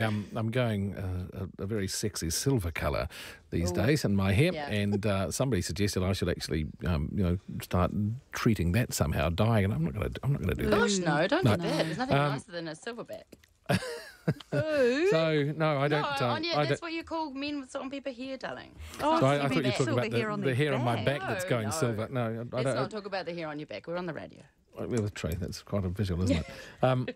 Um, I'm going uh, a, a, very sexy silver colour these Ooh. days in my hair, yeah. and uh, somebody suggested I should actually, um, you know, start treating that somehow, dyeing, and I'm not going to. I'm not going to do Gosh, that. no, don't no. do that. There's nothing um, nicer than a silverback. so no, I don't. No, um, that's don't. what you call men with salt and pepper hair, darling. Oh, so I, I thought you were talking about the, hair on, the hair on my back no, that's going no. silver. No, I, let's I not talk about the hair on your back. We're on the radio. Well, true. That's quite a visual, isn't it? Um,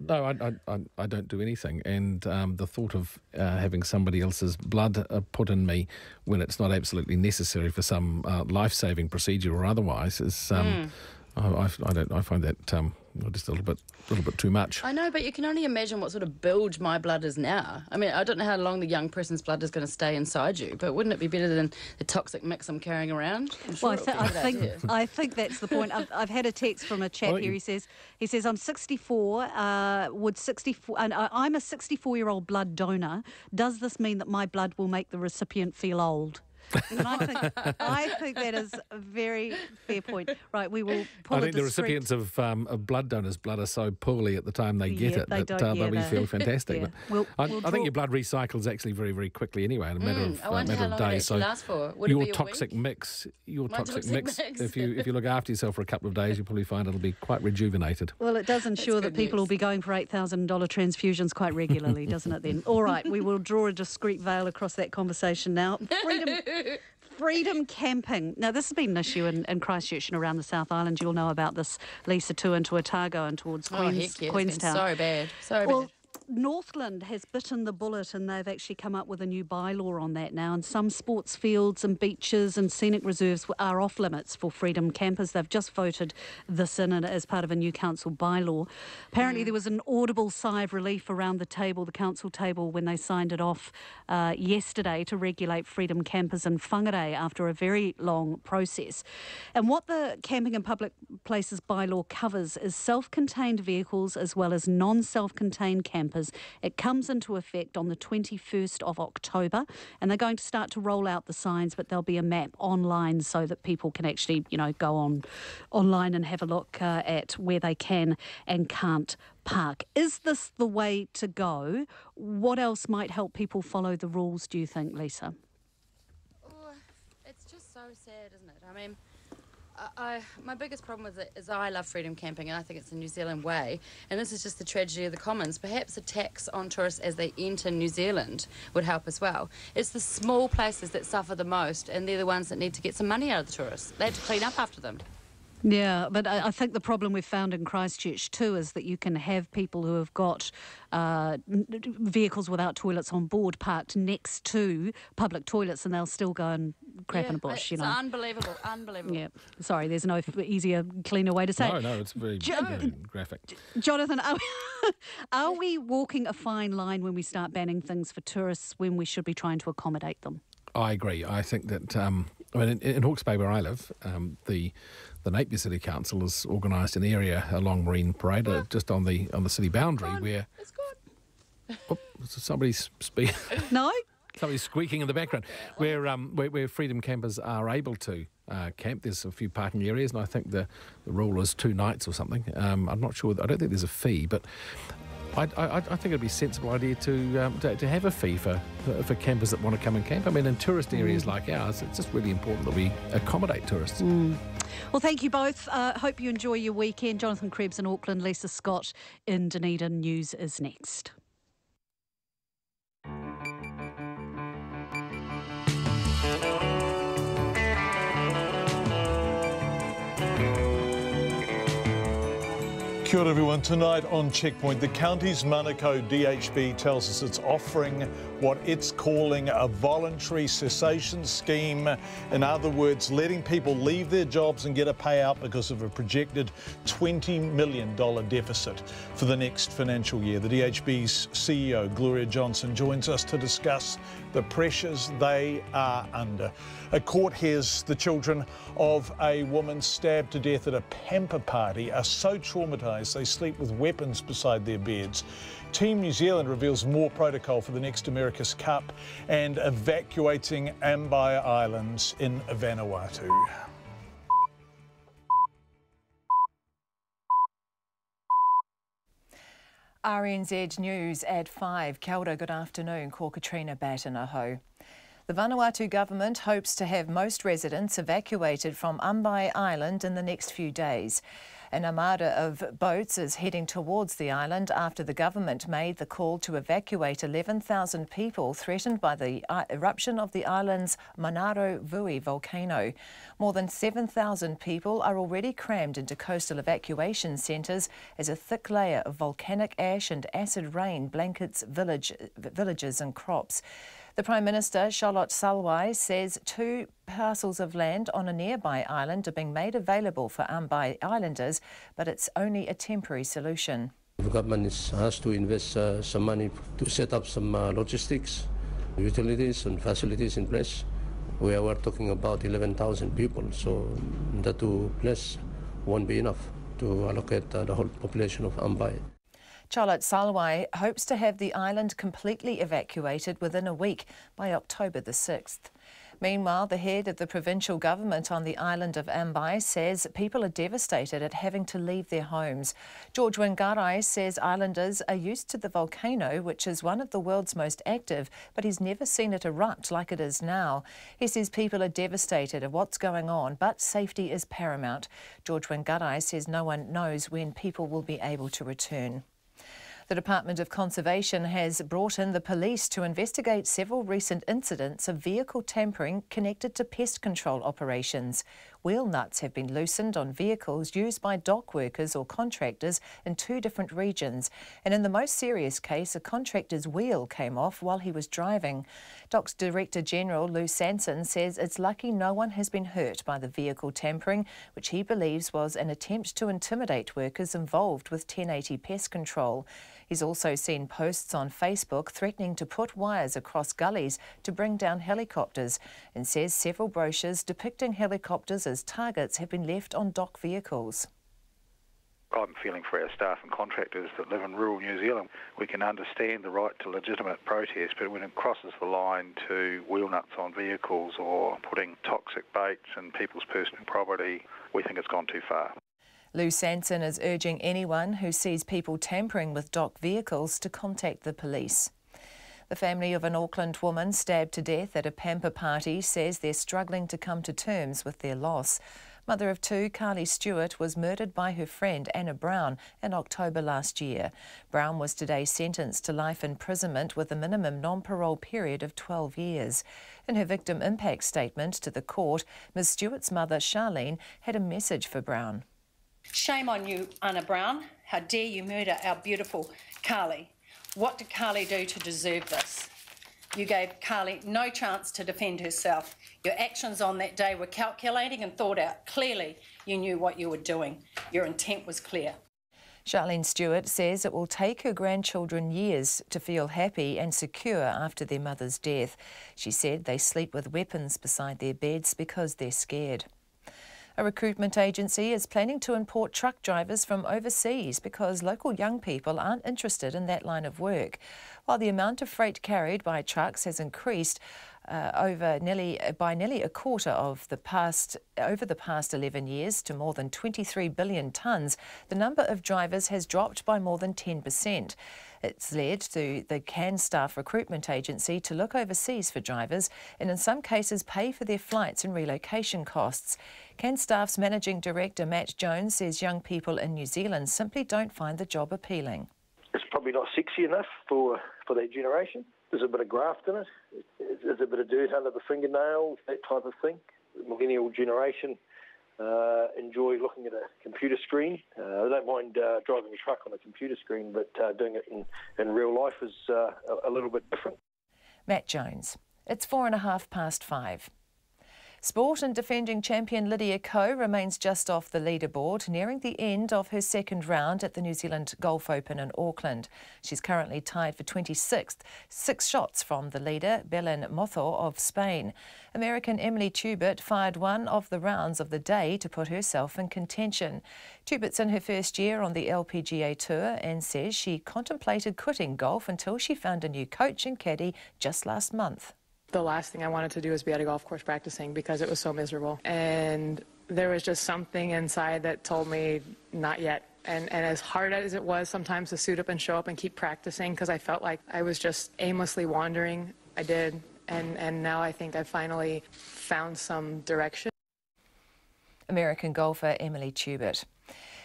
no, I, I, I don't do anything. And um, the thought of uh, having somebody else's blood uh, put in me when it's not absolutely necessary for some uh, life saving procedure or otherwise is. Um, mm. I, I, don't. I find that um, just a little bit, a little bit too much. I know, but you can only imagine what sort of bilge my blood is now. I mean, I don't know how long the young person's blood is going to stay inside you, but wouldn't it be better than the toxic mix I'm carrying around? I'm sure well, I, th- I think I think that's the point. I've, I've, had a text from a chap here. He says he says I'm 64. Uh, would 64? And I'm a 64 year old blood donor. Does this mean that my blood will make the recipient feel old? And I think, I think that is a very fair point. Right, we will I think the recipients of, um, of blood donors' blood are so poorly at the time they get yeah, it they that uh, yeah, they feel fantastic. yeah. we'll, I, we'll I, think your blood recycles actually very, very quickly anyway, in a matter mm, of, uh, matter of days. So your toxic mix, your toxic, toxic mix, mix, if you if you look after yourself for a couple of days, you'll probably find it'll be quite rejuvenated. Well, it does ensure that people news. will be going for eight thousand dollar transfusions quite regularly, doesn't it? Then, all right, we will draw a discreet veil across that conversation now. Freedom. Freedom camping. Now, this has been an issue in, in, Christchurch and around the South Island. You'll know about this, Lisa, too, into Otago and towards oh, Queens, yeah. Queenstown. so bad. So well, bad. Northland has bitten the bullet and they've actually come up with a new bylaw on that now. And some sports fields and beaches and scenic reserves are off limits for freedom campers. They've just voted this in as part of a new council bylaw. Apparently, mm. there was an audible sigh of relief around the table, the council table, when they signed it off uh, yesterday to regulate freedom campers in Whangarei after a very long process. And what the Camping and Public Places bylaw covers is self contained vehicles as well as non self contained campers It comes into effect on the 21st of October, and they're going to start to roll out the signs, but there'll be a map online so that people can actually, you know, go on online and have a look uh, at where they can and can't park. Is this the way to go? What else might help people follow the rules, do you think, Lisa? Oh, it's just so sad, isn't it? I mean, I, my biggest problem with it is I love freedom camping and I think it's a New Zealand way. And this is just the tragedy of the commons. Perhaps a tax on tourists as they enter New Zealand would help as well. It's the small places that suffer the most and they're the ones that need to get some money out of the tourists. They have to clean up after them. Yeah, but I, think the problem we've found in Christchurch too is that you can have people who have got uh, vehicles without toilets on board parked next to public toilets, and they'll still go and crap yeah, in a bush. you know, unbelievable, unbelievable. Yeah, sorry, there's no easier, cleaner way to say. No, no, it's very, jo- very graphic. Jonathan, are we, are we walking a fine line when we start banning things for tourists when we should be trying to accommodate them? I agree. I think that um, I mean in, in, Hawke's Bay where I live, um, the the Napier City Council has organised an area along Marine Parade, uh, just on the on the city boundary it's where. It's gone. Oh, somebody's speaking. No. Somebody's squeaking in the background. Where um where, where freedom campers are able to uh, camp, there's a few parking areas, and I think the the rule is two nights or something. Um, I'm not sure. I don't think there's a fee, but I, I, I, think it'd be a sensible idea to, um, to, to have a fee for, for campers that want to come and camp. I mean, in tourist areas mm. like ours, it's just really important that we accommodate tourists. Mm. Well, thank you both. Uh, hope you enjoy your weekend. Jonathan Krebs in Auckland, Lisa Scott in Dunedin. News is next. Kia ora everyone. Tonight on Checkpoint, the Counties Manukau DHB tells us it's offering what it's calling a voluntary cessation scheme. In other words, letting people leave their jobs and get a payout because of a projected $20 million deficit for the next financial year. The DHB's CEO, Gloria Johnson, joins us to discuss the pressures they are under. A court hears the children of a woman stabbed to death at a pamper party are so traumatised they sleep with weapons beside their beds. Team New Zealand reveals more protocol for the next America's Cup and evacuating Ambae Islands in Vanuatu. RNZ News at 5. Kia ora, good afternoon. Ko Katrina Batinaho. The Vanuatu government hopes to have most residents evacuated from Ambae Island in the next few days. An armada of boats is heading towards the island after the government made the call to evacuate 11,000 people threatened by the uh, eruption of the island's Manaro Voui volcano. More than 7,000 people are already crammed into coastal evacuation centres as a thick layer of volcanic ash and acid rain blankets village, villages and crops. The Prime Minister, Charlot Salwai, says two parcels of land on a nearby island are being made available for Ambae Islanders, but it's only a temporary solution. The government is, has to invest uh, some money to set up some uh, logistics, utilities and facilities in place. We are talking about 11,000 people, so the two places won't be enough to allocate uh, the whole population of Ambae. Charlot Salwai hopes to have the island completely evacuated within a week by October the 6th. Meanwhile, the head of the provincial government on the island of Ambae says people are devastated at having to leave their homes. George Wangaraii says islanders are used to the volcano, which is one of the world's most active, but he's never seen it erupt like it is now. He says people are devastated at what's going on, but safety is paramount. George Wangaraii says no one knows when people will be able to return. The Department of Conservation has brought in the police to investigate several recent incidents of vehicle tampering connected to pest control operations. Wheel nuts have been loosened on vehicles used by DOC workers or contractors in two different regions. And in the most serious case, a contractor's wheel came off while he was driving. DOC's Director General Lou Sanson says it's lucky no one has been hurt by the vehicle tampering, which he believes was an attempt to intimidate workers involved with 1080 pest control. He's also seen posts on Facebook threatening to put wires across gullies to bring down helicopters and says several brochures depicting helicopters as targets have been left on DOC vehicles. I'm feeling for our staff and contractors that live in rural New Zealand. We can understand the right to legitimate protest, but when it crosses the line to wheel nuts on vehicles or putting toxic baits in people's personal property, we think it's gone too far. Lou Sanson is urging anyone who sees people tampering with DOC vehicles to contact the police. The family of an Auckland woman stabbed to death at a pamper party says they're struggling to come to terms with their loss. Mother of two, Carly Stewart, was murdered by her friend Anna Brown in October last year. Brown was today sentenced to life imprisonment with a minimum non parole period of 12 years. In her victim impact statement to the court, Ms. Stewart's mother, Charlene, had a message for Brown. Shame on you, Anna Brown. How dare you murder our beautiful Carly? What did Carly do to deserve this? You gave Carly no chance to defend herself. Your actions on that day were calculating and thought out. Clearly, you knew what you were doing. Your intent was clear. Charlene Stewart says it will take her grandchildren years to feel happy and secure after their mother's death. She said they sleep with weapons beside their beds because they're scared. A recruitment agency is planning to import truck drivers from overseas because local young people aren't interested in that line of work. While the amount of freight carried by trucks has increased, uh, over nearly by nearly a quarter of the past over the past 11 years to more than 23 billion tonnes, the number of drivers has dropped by more than 10%. It's led to the CanStaff recruitment agency to look overseas for drivers and in some cases pay for their flights and relocation costs. CanStaff's managing director Matt Jones says young people in New Zealand simply don't find the job appealing. It's probably not sexy enough for, for that generation. There's a bit of graft in it. There's a bit of dirt under the fingernails, that type of thing. The millennial generation uh, enjoy looking at a computer screen. Uh, I don't mind uh, driving a truck on a computer screen, but uh, doing it in, in real life is uh, a, a little bit different. Matt Jones. It's four and a half past five. Sport and defending champion Lydia Ko remains just off the leaderboard, nearing the end of her second round at the New Zealand Golf Open in Auckland. She's currently tied for 26th, six shots from the leader, Belén Mozo of Spain. American Emily Tubert fired one of the rounds of the day to put herself in contention. Tubert's in her first year on the LPGA Tour and says she contemplated quitting golf until she found a new coach and caddy just last month the last thing I wanted to do was be at a golf course practicing because it was so miserable. And there was just something inside that told me, not yet. And, and as hard as it was sometimes to suit up and show up and keep practicing because I felt like I was just aimlessly wandering, I did. And, and now I think I've finally found some direction. American golfer Emily Tubert.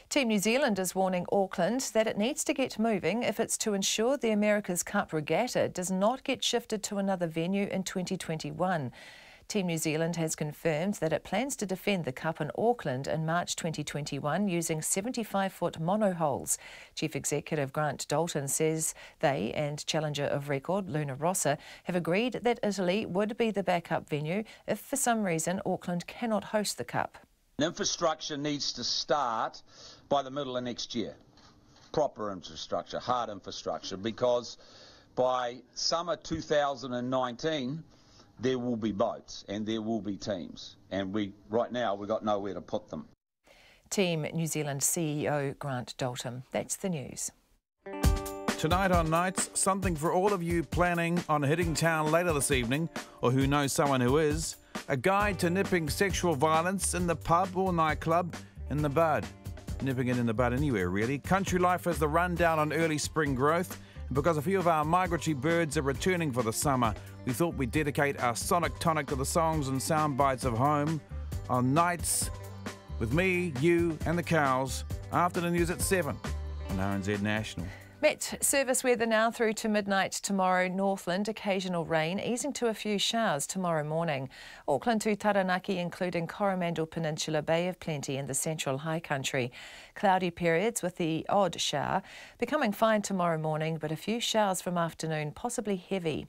Team New Zealand is warning Auckland that it needs to get moving if it's to ensure the America's Cup Regatta does not get shifted to another venue in 2021. Team New Zealand has confirmed that it plans to defend the Cup in Auckland in March 2021 using 75 foot monohulls. Chief Executive Grant Dalton says they and challenger of record Luna Rossa have agreed that Italy would be the backup venue if for some reason Auckland cannot host the Cup. Infrastructure needs to start by the middle of next year. Proper infrastructure, hard infrastructure, because by summer 2019 there will be boats and there will be teams, and we right now we've got nowhere to put them. Team New Zealand CEO Grant Dalton. That's the news. Tonight on Nights, something for all of you planning on hitting town later this evening, or who knows someone who is. A guide to nipping sexual violence in the pub or nightclub in the bud nipping it in the bud anywhere, really. Country Life has the rundown on early spring growth. And because a few of our migratory birds are returning for the summer, we thought we'd dedicate our sonic tonic to the songs and sound bites of home on nights with me, you, and the cows after the news at 7 on RNZ National. Met service weather now through to midnight tomorrow. Northland, occasional rain, easing to a few showers tomorrow morning. Auckland to Taranaki, including Coromandel Peninsula, Bay of Plenty and the central high country. Cloudy periods with the odd shower. Becoming fine tomorrow morning, but a few showers from afternoon, possibly heavy.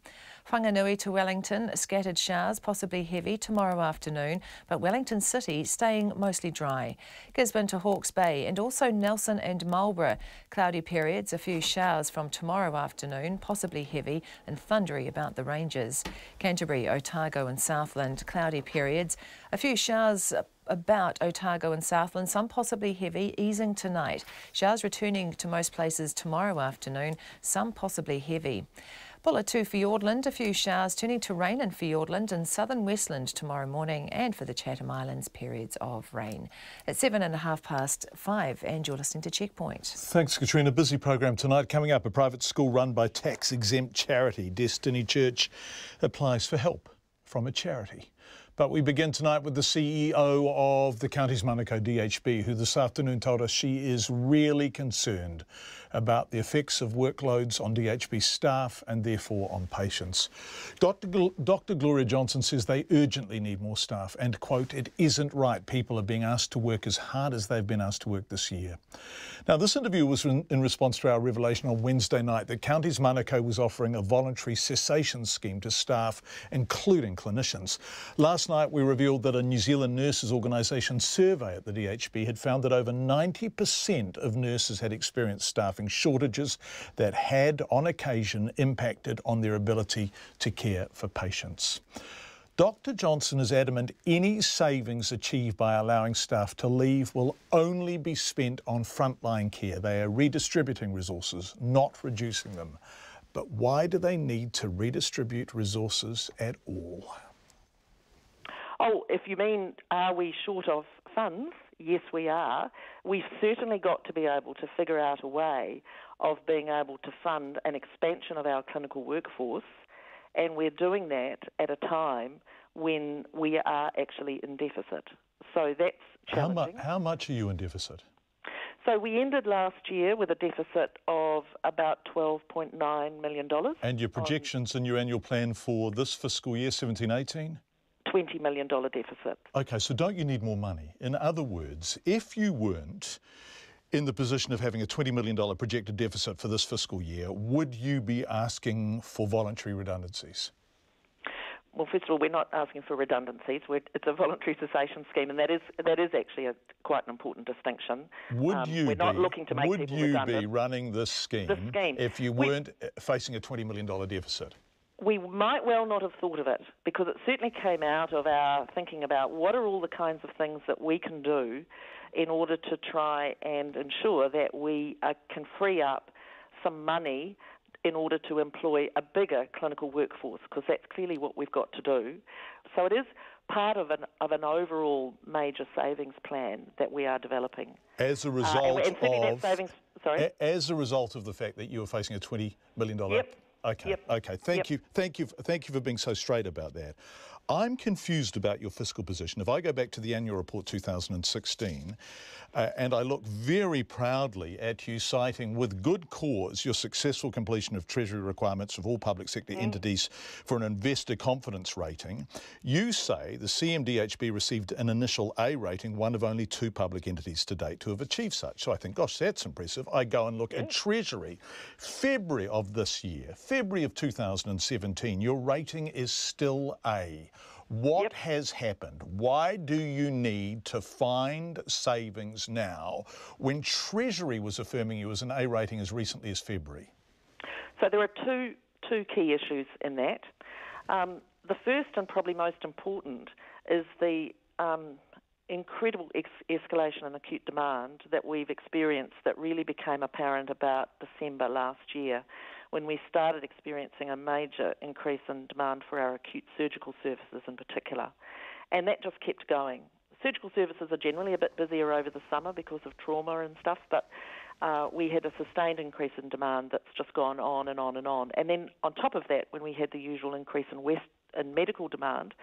Whanganui to Wellington, scattered showers, possibly heavy tomorrow afternoon, but Wellington City staying mostly dry. Gisborne to Hawke's Bay and also Nelson and Marlborough. Cloudy periods, a few showers from tomorrow afternoon, possibly heavy and thundery about the ranges. Canterbury, Otago and Southland, cloudy periods, a few showers about Otago and Southland, some possibly heavy, easing tonight. Showers returning to most places tomorrow afternoon, some possibly heavy. Buller to Fiordland, a few showers turning to rain in Fiordland and southern Westland tomorrow morning and for the Chatham Islands periods of rain. At seven and a half past five and you're listening to Checkpoint. Thanks Katrina. Busy program tonight. Coming up, a private school run by tax exempt charity Destiny Church applies for help from a charity. But we begin tonight with the CEO of the Counties Manukau DHB, who this afternoon told us she is really concerned about the effects of workloads on DHB staff and therefore on patients. Dr. Gl- Dr. Gloria Johnson says they urgently need more staff and, quote, it isn't right people are being asked to work as hard as they've been asked to work this year. Now, this interview was in, in response to our revelation on Wednesday night that Counties Manukau was offering a voluntary cessation scheme to staff, including clinicians. Last night, we revealed that a New Zealand Nurses Organisation survey at the DHB had found that over 90% of nurses had experienced shortages that had, on occasion, impacted on their ability to care for patients. Dr. Johnson is adamant any savings achieved by allowing staff to leave will only be spent on frontline care. They are redistributing resources, not reducing them. But why do they need to redistribute resources at all? Oh, if you mean, are we short of funds? Yes, we are. We've certainly got to be able to figure out a way of being able to fund an expansion of our clinical workforce, and we're doing that at a time when we are actually in deficit. So that's challenging. How, mu- how much are you in deficit? So we ended last year with a deficit of about $12.9 million. And your projections and your annual plan for this fiscal year, 17 18? $20 million deficit. Okay, so don't you need more money? In other words, if you weren't in the position of having a $20 million projected deficit for this fiscal year, would you be asking for voluntary redundancies? Well, first of all, we're not asking for redundancies. We're, it's a voluntary cessation scheme, and that is that is actually a, quite an important distinction. Would Um, you we're not be, looking to make would people you redundant. be running this scheme, The scheme. if you weren't uh, facing a $20 million deficit? We might well not have thought of it because it certainly came out of our thinking about what are all the kinds of things that we can do in order to try and ensure that we uh, can free up some money in order to employ a bigger clinical workforce because that's clearly what we've got to do. So it is part of an of an overall major savings plan that we are developing. As a Uh, result and, and of savings, sorry. A- as a result of the fact that you are facing a twenty million dollar. Yep. Okay. Yep. Okay. Thank Yep. you. Thank you. Thank you for being so straight about that. I'm confused about your fiscal position. If I go back to the annual report 2016, uh, and I look very proudly at you citing with good cause your successful completion of Treasury requirements of all public sector entities for an investor confidence rating, you say the CMDHB received an initial A rating, one of only two public entities to date to have achieved such. So I think, gosh, that's impressive. I go and look at Treasury, February of this year, February of 2017, your rating is still A. What has happened? Why do you need to find savings now when Treasury was affirming you as an A rating as recently as February? So there are two two key issues in that. Um, the first and probably most important is the um, incredible ex- escalation in acute demand that we've experienced that really became apparent about December last year when we started experiencing a major increase in demand for our acute surgical services in particular. And that just kept going. Surgical services are generally a bit busier over the summer because of trauma and stuff, but uh, we had a sustained increase in demand that's just gone on and on and on. And then on top of that, when we had the usual increase in west in medical demand,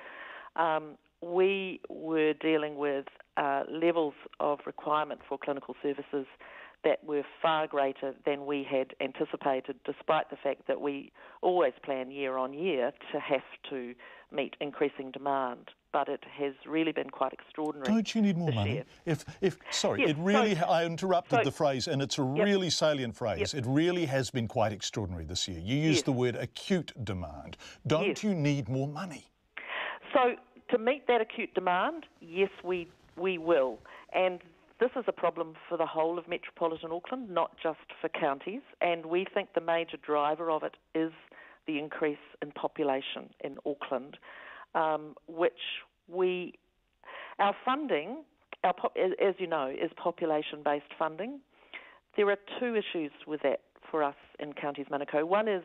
um, we were dealing with uh, levels of requirement for clinical services that were far greater than we had anticipated, despite the fact that we always plan year on year to have to meet increasing demand. But it has really been quite extraordinary. Don't you need more money? year. If, if, sorry, Yes, it really, so- I interrupted so- the phrase, and it's a Yep. really salient phrase. It really has been quite extraordinary this year. You used Yes. the word acute demand. Don't Yes. you need more money? So to meet that acute demand, yes, we we will, and this is a problem for the whole of metropolitan Auckland, not just for counties. And we think the major driver of it is the increase in population in Auckland, um, which we our funding, our pop, as, you know, is population-based funding. There are two issues with that for us in Counties Manukau. One is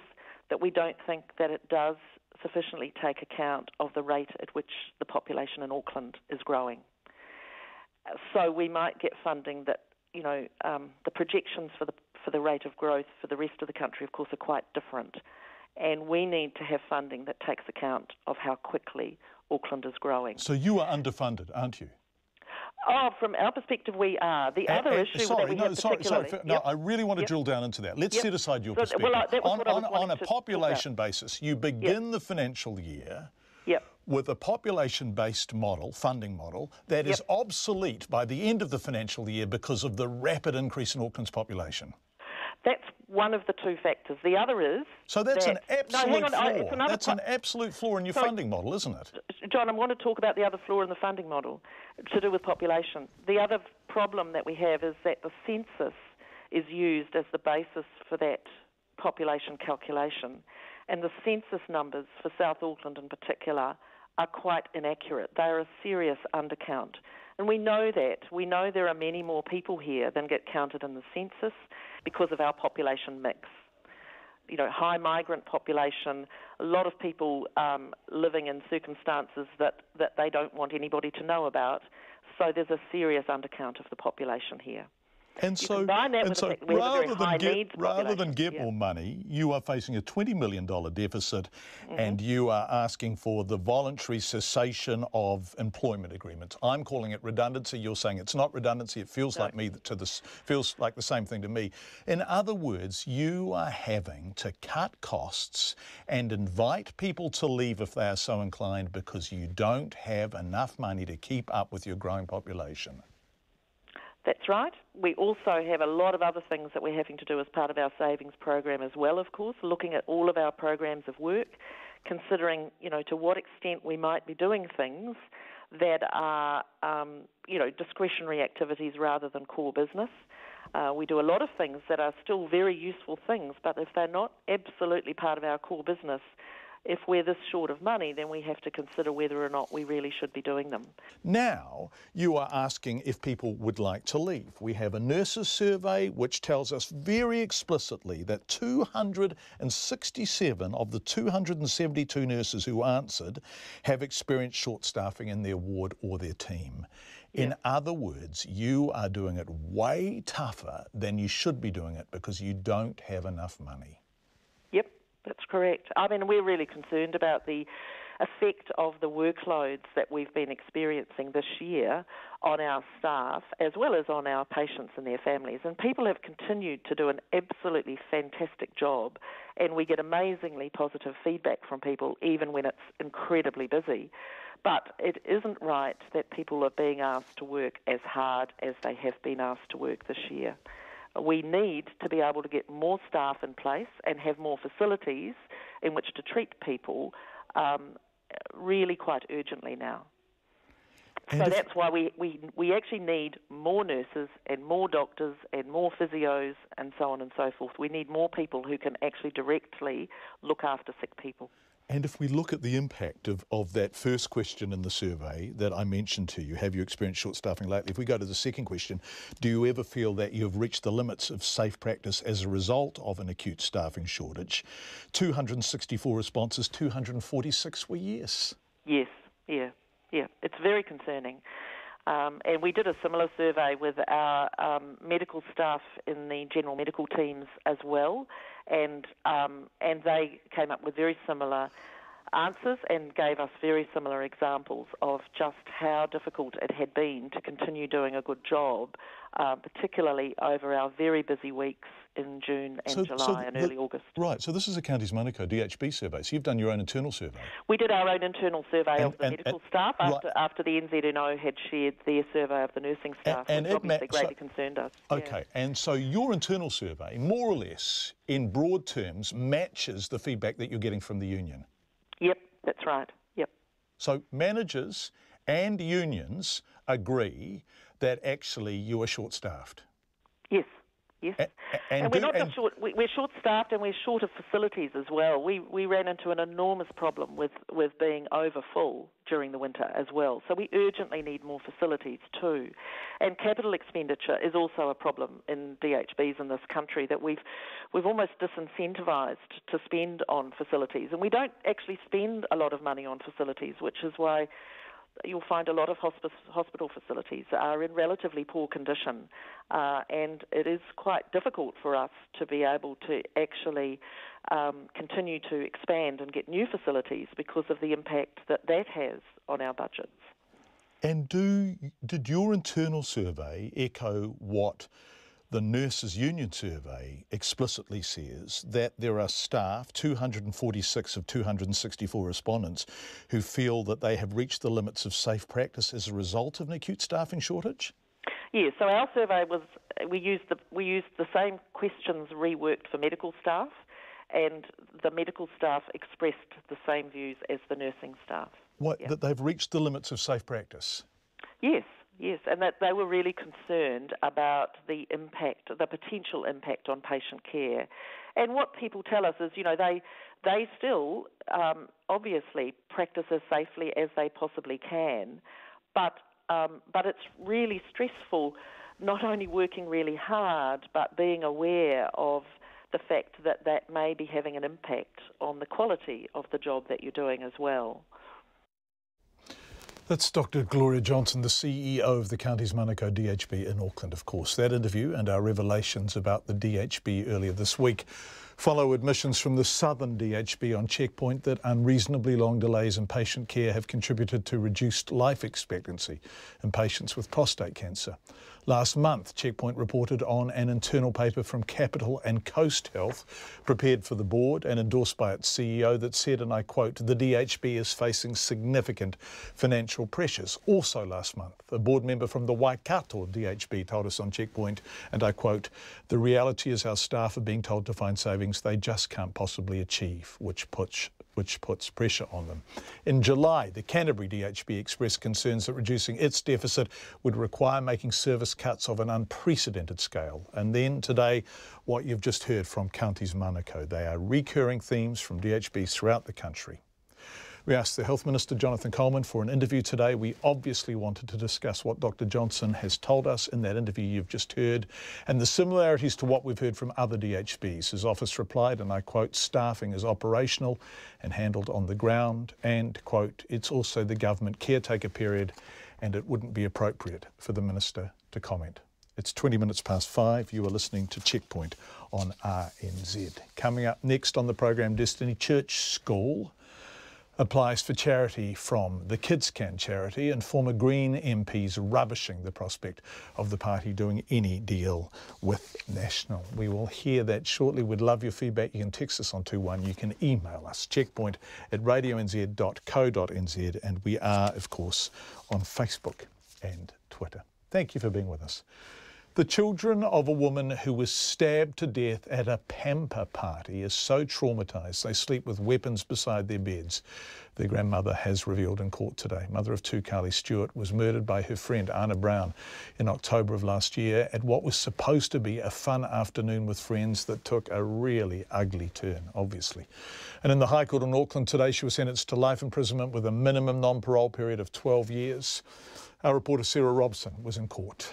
that we don't think that it does sufficiently take account of the rate at which the population in Auckland is growing. So we might get funding that, you know, um, the projections for the for the rate of growth for the rest of the country, of course, are quite different, and we need to have funding that takes account of how quickly Auckland is growing. So you are underfunded, aren't you? Oh, from our perspective, we are. The A- other a- issue sorry, that we no, have sorry. No, Yep. I really want to Yep. drill down into that. Let's Yep. set aside your So, perspective. well, I- that was on on, on a wanting to talk population basis, you begin the financial year. With a population-based model, funding model, that is obsolete by the end of the financial year because of the rapid increase in Auckland's population. That's one of the two factors. The other is... So that's an absolute no, flaw. That's an absolute flaw in your funding model, isn't it? John, I want to talk about the other flaw in the funding model to do with population. The other problem that we have is that the census is used as the basis for that population calculation. And the census numbers for South Auckland in particular are quite inaccurate. They are a serious undercount. And we know that. We know there are many more people here than get counted in the census because of our population mix you know, high migrant population, a lot of people um, living in circumstances that, that they don't want anybody to know about. So there's a serious undercount of the population here. And You so, combine that and with so fact that we have a very rather than get rather than get yeah. more money, you are facing a twenty million dollar deficit, Mm-hmm. and you are asking for the voluntary cessation of employment agreements. I'm calling it redundancy. You're saying it's not redundancy. It feels like me to this feels like the same thing to me. In other words, you are having to cut costs and invite people to leave if they are so inclined because you don't have enough money to keep up with your growing population. That's right. We also have a lot of other things that we're having to do as part of our savings program as well, of course, looking at all of our programs of work, considering, you know, to what extent we might be doing things that are, um, you know, discretionary activities rather than core business. Uh, we do a lot of things that are still very useful things, but if they're not absolutely part of our core business, if we're this short of money, then we have to consider whether or not we really should be doing them. Now, you are asking if people would like to leave. We have a nurses survey which tells us very explicitly that 267 of the 272 nurses who answered have experienced short staffing in their ward or their team. In yeah. other words, you are doing it way tougher than you should be doing it because you don't have enough money. That's correct. I mean, we're really concerned about the effect of the workloads that we've been experiencing this year on our staff as well as on our patients and their families. And people have continued to do an absolutely fantastic job, and we get amazingly positive feedback from people even when it's incredibly busy. But it isn't right that people are being asked to work as hard as they have been asked to work this year. We need to be able to get more staff in place and have more facilities in which to treat people um, really quite urgently now. And so that's why we, we, we actually need more nurses and more doctors and more physios and so on and so forth. We need more people who can actually directly look after sick people. And if we look at the impact of, of that first question in the survey that I mentioned to you, have you experienced short staffing lately? If we go to the second question, do you ever feel that you have reached the limits of safe practice as a result of an acute staffing shortage? 264 responses, 246 were yes. Yes, yeah, yeah. It's very concerning. Um, and we did a similar survey with our um, medical staff in the general medical teams as well. And um, and they came up with very similar answers and gave us very similar examples of just how difficult it had been to continue doing a good job, uh, particularly over our very busy weeks in June and so, July so and the, early August. Right, so this is a Counties Manukau DHB survey. So you've done your own internal survey. We did our own internal survey and, of the and, medical and, staff after, right. after the NZNO had shared their survey of the nursing staff, and, which obviously greatly so, concerned us. Okay, yeah. and so your internal survey, more or less, in broad terms, matches the feedback that you're getting from the union. Yep, that's right. Yep. So managers and unions agree that actually you are short staffed. Yes. Yes, and, and, and we're not just short. We're short-staffed, and we're short of facilities as well. We we ran into an enormous problem with with being over full during the winter as well. So we urgently need more facilities too, and capital expenditure is also a problem in DHBs in this country that we've we've almost disincentivised to spend on facilities, and we don't actually spend a lot of money on facilities, which is why you'll find a lot of hospice, hospital facilities are in relatively poor condition, uh, and it is quite difficult for us to be able to actually um, continue to expand and get new facilities because of the impact that that has on our budgets. And do did your internal survey echo what? The Nurses Union survey explicitly says that there are staff, 246 of 264 respondents, who feel that they have reached the limits of safe practice as a result of an acute staffing shortage? Yes, so our survey was we used the we used the same questions reworked for medical staff, and the medical staff expressed the same views as the nursing staff. What yeah. that they've reached the limits of safe practice? Yes, Yes, and that they were really concerned about the impact, the potential impact on patient care. And what people tell us is, you know, they they still um, obviously practice as safely as they possibly can, but um, but it's really stressful, not only working really hard, but being aware of the fact that that may be having an impact on the quality of the job that you're doing as well. That's Dr. Gloria Johnson, the CEO of the Counties Manukau DHB in Auckland, of course. That interview and our revelations about the DHB earlier this week follow admissions from the southern DHB on checkpoint that unreasonably long delays in patient care have contributed to reduced life expectancy in patients with prostate cancer. Last month, Checkpoint reported on an internal paper from Capital and Coast Health, prepared for the board and endorsed by its CEO, that said, and I quote, the DHB is facing significant financial pressures. Also last month, a board member from the Waikato DHB told us on Checkpoint, and I quote, the reality is our staff are being told to find savings they just can't possibly achieve, which puts which puts pressure on them. In July, the Canterbury DHB expressed concerns that reducing its deficit would require making service cuts of an unprecedented scale. And then today, what you've just heard from Counties Manukau. They are recurring themes from DHBs throughout the country. We asked the Health Minister Jonathan Coleman for an interview today. We obviously wanted to discuss what Dr. Johnson has told us in that interview you've just heard and the similarities to what we've heard from other DHBs. His office replied, and I quote, staffing is operational and handled on the ground, and, quote, it's also the government caretaker period and it wouldn't be appropriate for the Minister to comment. It's 20 minutes past five. You are listening to Checkpoint on RNZ. Coming up next on the program, Destiny Church School applies for charity from the KidsCan charity, and former Green MPs rubbishing the prospect of the party doing any deal with National. We will hear that shortly. We'd love your feedback. You can text us on 21. You can email us, checkpoint at radionz.co.nz, and we are, of course, on Facebook and Twitter. Thank you for being with us. The children of a woman who was stabbed to death at a pamper party are so traumatised they sleep with weapons beside their beds. Their grandmother has revealed in court today. Mother of two, Carly Stewart, was murdered by her friend Anna Brown in October of last year at what was supposed to be a fun afternoon with friends that took a really ugly turn, obviously. And in the High Court in Auckland today, she was sentenced to life imprisonment with a minimum non parole period of 12 years. Our reporter Sarah Robson was in court.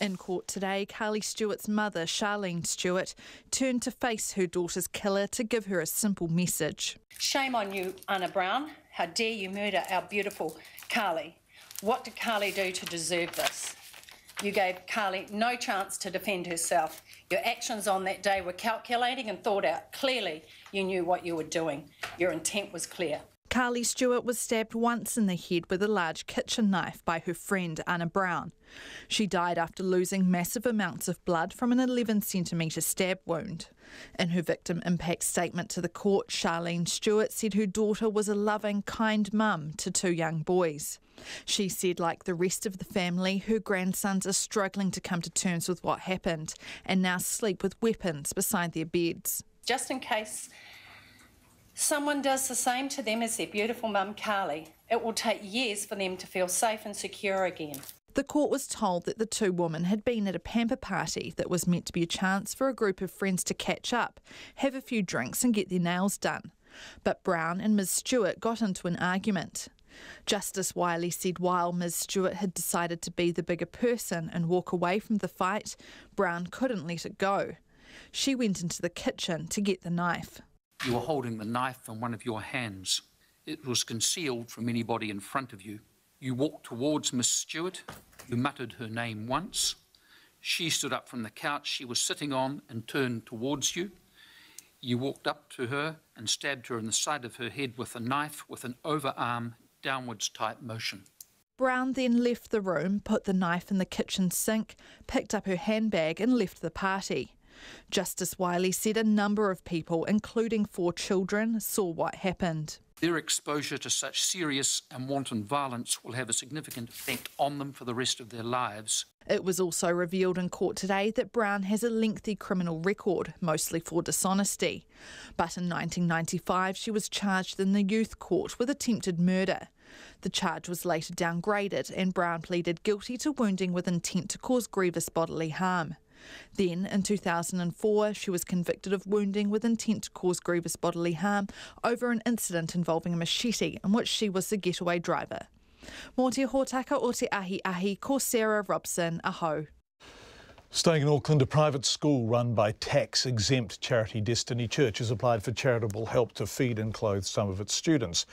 In court today, Carly Stewart's mother, Charlene Stewart, turned to face her daughter's killer to give her a simple message. Shame on you, Anna Brown. How dare you murder our beautiful Carly? What did Carly do to deserve this? You gave Carly no chance to defend herself. Your actions on that day were calculating and thought out. Clearly, you knew what you were doing. Your intent was clear. Carly Stewart was stabbed once in the head with a large kitchen knife by her friend Anna Brown. She died after losing massive amounts of blood from an 11 centimetre stab wound. In her victim impact statement to the court, Charlene Stewart said her daughter was a loving, kind mum to two young boys. She said, like the rest of the family, her grandsons are struggling to come to terms with what happened and now sleep with weapons beside their beds. Just in case someone does the same to them as their beautiful mum Carly, it will take years for them to feel safe and secure again. The court was told that the two women had been at a pamper party that was meant to be a chance for a group of friends to catch up, have a few drinks, and get their nails done. But Brown and Ms. Stewart got into an argument. Justice Wylie said while Ms. Stewart had decided to be the bigger person and walk away from the fight, Brown couldn't let it go. She went into the kitchen to get the knife. You were holding the knife in one of your hands. It was concealed from anybody in front of you. You walked towards Miss Stewart. You muttered her name once. She stood up from the couch she was sitting on and turned towards you. You walked up to her and stabbed her in the side of her head with a knife with an overarm downwards type motion. Brown then left the room, put the knife in the kitchen sink, picked up her handbag, and left the party. Justice Wylie said a number of people, including four children, saw what happened. Their exposure to such serious and wanton violence will have a significant effect on them for the rest of their lives. It was also revealed in court today that Brown has a lengthy criminal record, mostly for dishonesty. But in 1995, she was charged in the youth court with attempted murder. The charge was later downgraded, and Brown pleaded guilty to wounding with intent to cause grievous bodily harm. Then, in 2004, she was convicted of wounding with intent to cause grievous bodily harm over an incident involving a machete in which she was the getaway driver. Mō te hōtaka o te ahi ahi, ko Sarah Robson, aho. Staying in Auckland, a private school run by tax exempt charity Destiny Church has applied for charitable help to feed and clothe some of its students.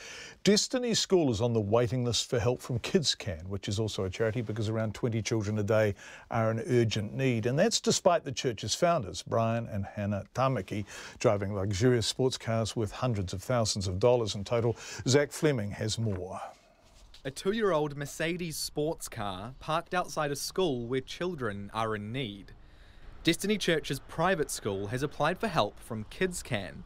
Destiny School is on the waiting list for help from KidsCan, which is also a charity because around 20 children a day are in urgent need. And that's despite the church's founders, Brian and Hannah Tamaki, driving luxurious sports cars worth hundreds of thousands of dollars in total. Zach Fleming has more. A two year old Mercedes sports car parked outside a school where children are in need. Destiny Church's private school has applied for help from KidsCan.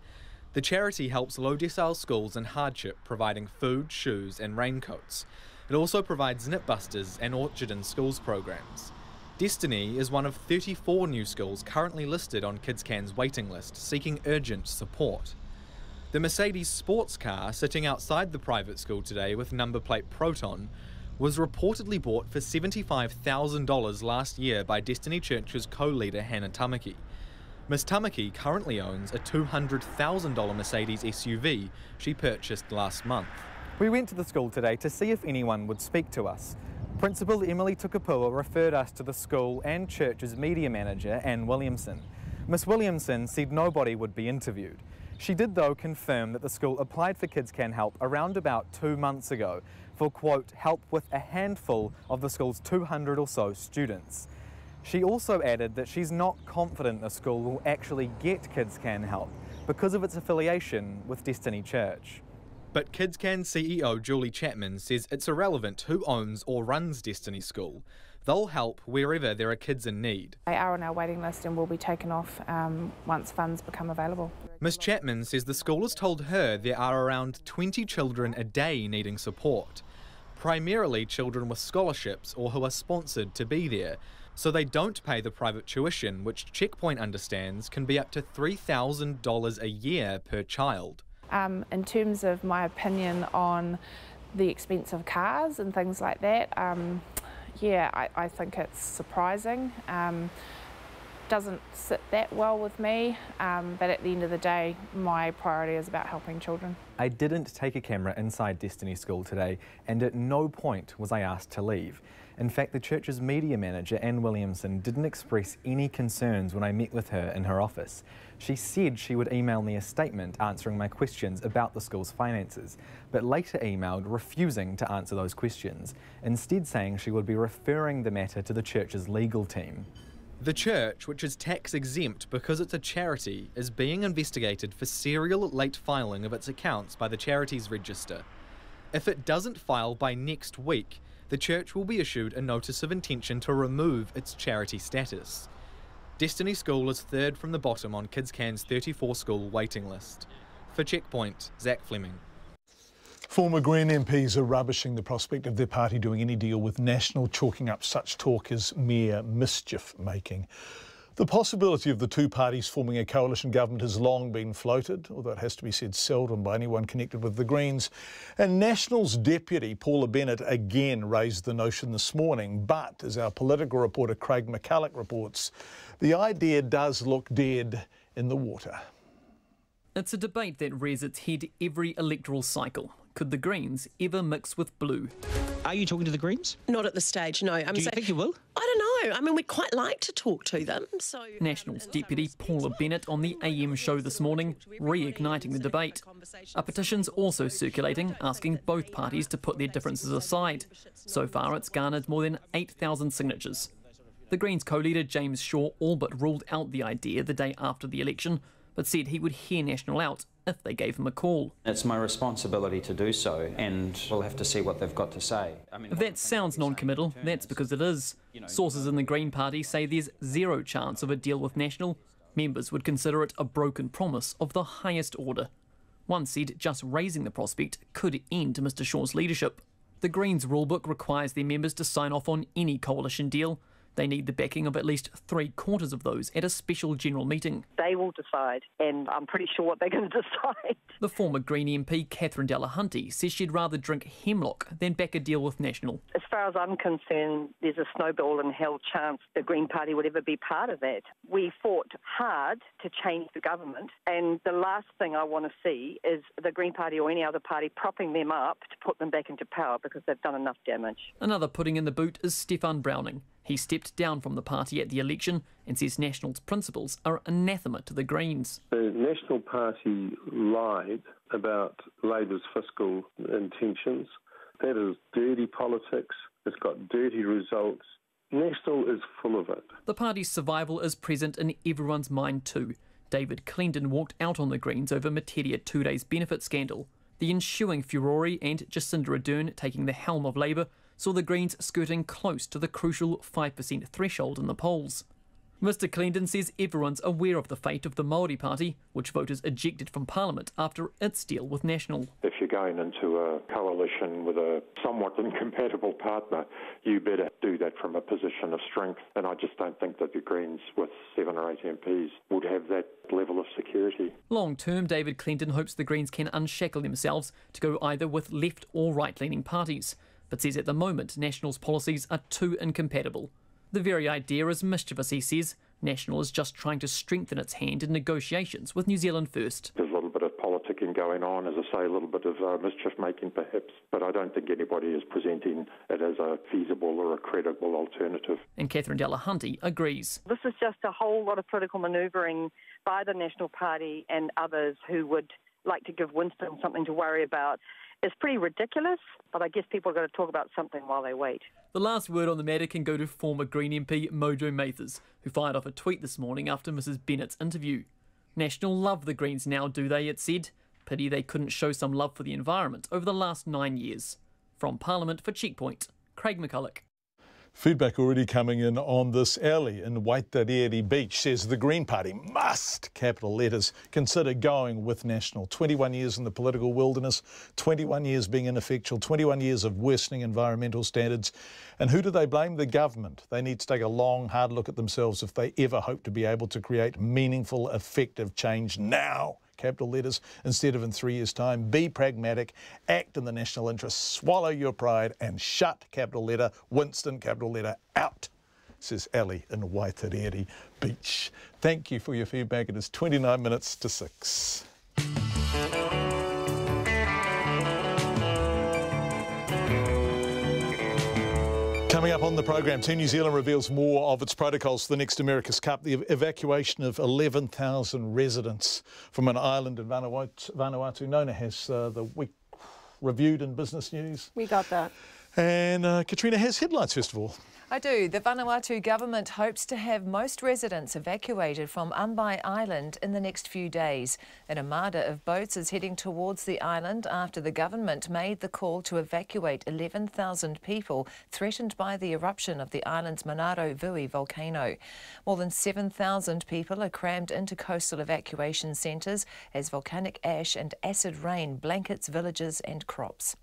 The charity helps low decile schools in hardship, providing food, shoes, and raincoats. It also provides Nitbusters and Orchard in Schools programs. Destiny is one of 34 new schools currently listed on KidsCan's waiting list, seeking urgent support. The Mercedes sports car sitting outside the private school today with number plate Proton was reportedly bought for $75,000 last year by Destiny Church's co-leader Hannah Tamaki. Miss Tamaki currently owns a $200,000 Mercedes SUV she purchased last month. We went to the school today to see if anyone would speak to us. Principal Emily Tukapua referred us to the school and church's media manager, Anne Williamson. Miss Williamson said nobody would be interviewed. She did, though, confirm that the school applied for KidsCan Help around about two months ago for, quote, help with a handful of the school's 200 or so students. She also added that she's not confident the school will actually get KidsCan Help because of its affiliation with Destiny Church. But KidsCan CEO Julie Chapman says it's irrelevant who owns or runs Destiny School. They'll help wherever there are kids in need. They are on our waiting list and will be taken off um, once funds become available. Miss Chapman says the school has told her there are around 20 children a day needing support, primarily children with scholarships or who are sponsored to be there. So they don't pay the private tuition, which Checkpoint understands can be up to $3,000 a year per child. Um, in terms of my opinion on the expense of cars and things like that, um, yeah, I, I, think it's surprising. Um, doesn't sit that well with me, um, but at the end of the day, my priority is about helping children. I didn't take a camera inside Destiny School today, and at no point was I asked to leave. In fact, the church's media manager, Anne Williamson, didn't express any concerns when I met with her in her office. She said she would email me a statement answering my questions about the school's finances, but later emailed refusing to answer those questions, instead saying she would be referring the matter to the church's legal team. The church, which is tax exempt because it's a charity, is being investigated for serial late filing of its accounts by the Charities Register. If it doesn't file by next week, the church will be issued a notice of intention to remove its charity status. Destiny School is third from the bottom on KidsCan's 34 school waiting list. For Checkpoint, Zach Fleming. Former Green MPs are rubbishing the prospect of their party doing any deal with National, chalking up such talk as mere mischief making. The possibility of the two parties forming a coalition government has long been floated, although it has to be said seldom by anyone connected with the Greens. And National's deputy, Paula Bennett, again raised the notion this morning. But, as our political reporter Craig McCulloch reports, the idea does look dead in the water. It's a debate that rears its head every electoral cycle. Could the Greens ever mix with blue? Are you talking to the Greens? Not at this stage, no. I'm Do you saying, think you will? I don't know. I mean, we'd quite like to talk to them. So um, Nationals Deputy Paula Bennett on the AM show this morning, reigniting the debate. A petition's also circulating asking both parties to put their differences aside. So far, it's garnered more than 8,000 signatures. The Greens co leader James Shaw all but ruled out the idea the day after the election, but said he would hear National out if they gave him a call. It's my responsibility to do so, and we'll have to see what they've got to say. I mean, that sounds non committal, that's because it is. Sources in the Green Party say there's zero chance of a deal with National. Members would consider it a broken promise of the highest order. One said just raising the prospect could end Mr Shaw's leadership. The Greens rulebook requires their members to sign off on any coalition deal. They need the backing of at least three quarters of those at a special general meeting. They will decide, and I'm pretty sure what they're going to decide. The former Green MP Catherine Delahunty says she'd rather drink hemlock than back a deal with National. As far as I'm concerned, there's a snowball in hell chance the Green Party would ever be part of that. We fought hard to change the government, and the last thing I want to see is the Green Party or any other party propping them up to put them back into power because they've done enough damage. Another putting in the boot is Steffan Browning. He stepped down from the party at the election and says National's principles are anathema to the Greens. The National Party lied about Labour's fiscal intentions. That is dirty politics. It's got dirty results. National is full of it. The party's survival is present in everyone's mind too. David Clendon walked out on the Greens over Metiria Turei's benefit scandal. The ensuing furore and Jacinda Ardern taking the helm of Labour saw the Greens skirting close to the crucial 5% threshold in the polls. Mr Clendon says everyone's aware of the fate of the Māori Party, which voters ejected from Parliament after its deal with National. If you're going into a coalition with a somewhat incompatible partner, you better do that from a position of strength. And I just don't think that the Greens, with seven or eight MPs, would have that level of security. Long term, David Clendon hopes the Greens can unshackle themselves to go either with left or right leaning parties, but says at the moment National's policies are too incompatible. The very idea is mischievous, he says. National is just trying to strengthen its hand in negotiations with New Zealand First. There's a little bit of politicking going on, as I say, a little bit of uh, mischief making perhaps, but I don't think anybody is presenting it as a feasible or a credible alternative. And Catherine Delahunty agrees. This is just a whole lot of political manoeuvring by the National Party and others who would like to give Winston something to worry about is pretty ridiculous, but I guess people are going to talk about something while they wait. The last word on the matter can go to former Green MP Mojo Mathers, who fired off a tweet this morning after Mrs Bennett's interview. National love the Greens now, do they? It said. Pity they couldn't show some love for the environment over the last nine years. From Parliament for Checkpoint, Craig McCulloch. Feedback already coming in on this. Ali in Waitarere Beach says the Green Party must, capital letters, consider going with National. 21 years in the political wilderness, 21 years being ineffectual, 21 years of worsening environmental standards. And who do they blame? The government. They need to take a long, hard look at themselves if they ever hope to be able to create meaningful, effective change now capital letters, instead of in three years' time. Be pragmatic, act in the national interest, swallow your pride, and shut, capital letter, Winston, capital letter, out, says Ali in Waitarere Beach. Thank you for your feedback. It is 29 minutes to 6. Coming up on the program, Team New Zealand reveals more of its protocols for the next America's Cup. The evacuation of 11,000 residents from an island in Vanuatu. Vanuatu. Nona has uh, the week reviewed in business news. We got that. And uh, Katrina has headlines, first of all. I do. The Vanuatu government hopes to have most residents evacuated from Ambae Island in the next few days. An armada of boats is heading towards the island after the government made the call to evacuate 11,000 people threatened by the eruption of the island's Manaro Voui volcano. More than 7,000 people are crammed into coastal evacuation centres as volcanic ash and acid rain blankets villages and crops.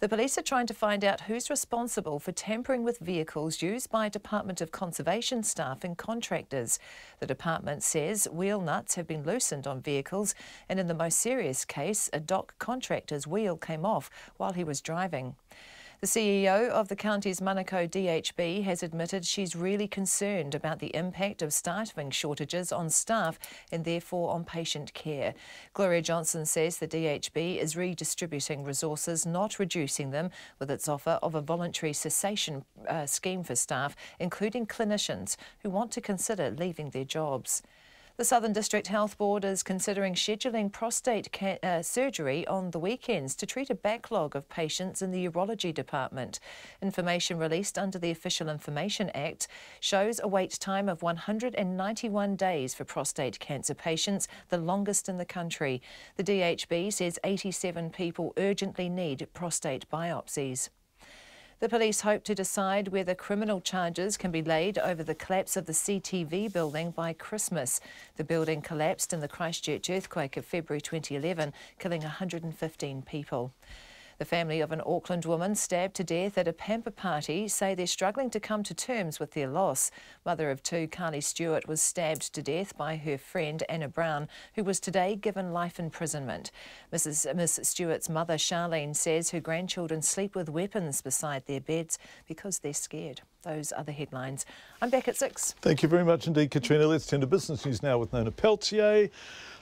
The police are trying to find out who's responsible for tampering with vehicles used by Department of Conservation staff and contractors. The department says wheel nuts have been loosened on vehicles, and in the most serious case, a DOC contractor's wheel came off while he was driving. The CEO of the Counties Manukau DHB has admitted she's really concerned about the impact of staffing shortages on staff and therefore on patient care. Gloria Johnson says the DHB is redistributing resources, not reducing them, with its offer of a voluntary cessation uh, scheme for staff, including clinicians who want to consider leaving their jobs. The Southern District Health Board is considering scheduling prostate uh, surgery on the weekends to treat a backlog of patients in the urology department. Information released under the Official Information Act shows a wait time of 191 days for prostate cancer patients, the longest in the country. The DHB says 87 people urgently need prostate biopsies. The police hope to decide whether criminal charges can be laid over the collapse of the CTV building by Christmas. The building collapsed in the Christchurch earthquake of February 2011, killing 115 people. The family of an Auckland woman stabbed to death at a pamper party say they're struggling to come to terms with their loss. Mother of two, Carly Stewart, was stabbed to death by her friend Anna Brown, who was today given life imprisonment. Mrs. Miss Stewart's mother, Charlene, says her grandchildren sleep with weapons beside their beds because they're scared. Those are the headlines. I'm back at six. Thank you very much indeed, Katrina. Let's turn to business news now with Nona Peltier.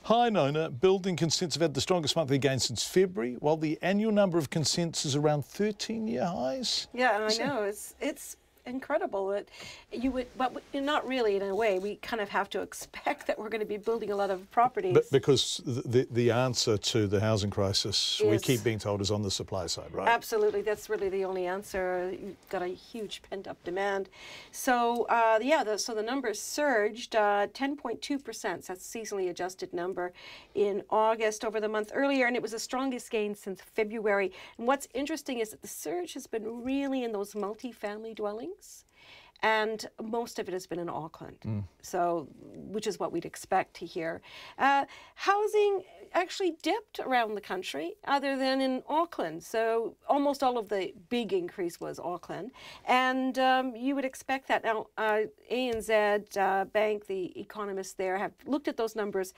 Hi, Nona. Building consents have had the strongest monthly gain since February, while the annual number of consents is around 13-year highs. Yeah, I know. It's it's incredible that you would, but not really in a way. We kind of have to expect that we're going to be building a lot of properties. But because the the answer to the housing crisis, we keep being told, is on the supply side, right? Absolutely, that's really the only answer. You've got a huge pent up demand. So uh, yeah, the, so the numbers surged 10.2 uh, percent. So that's seasonally adjusted number in August over the month earlier, and it was the strongest gain since February. And what's interesting is that the surge has been really in those multi-family dwellings and most of it has been in Auckland. Mm. So, which is what we'd expect to hear. Uh, housing actually dipped around the country, other than in Auckland. So, almost all of the big increase was Auckland, and um, you would expect that. Now, uh, ANZ uh, Bank, the economists there, have looked at those numbers,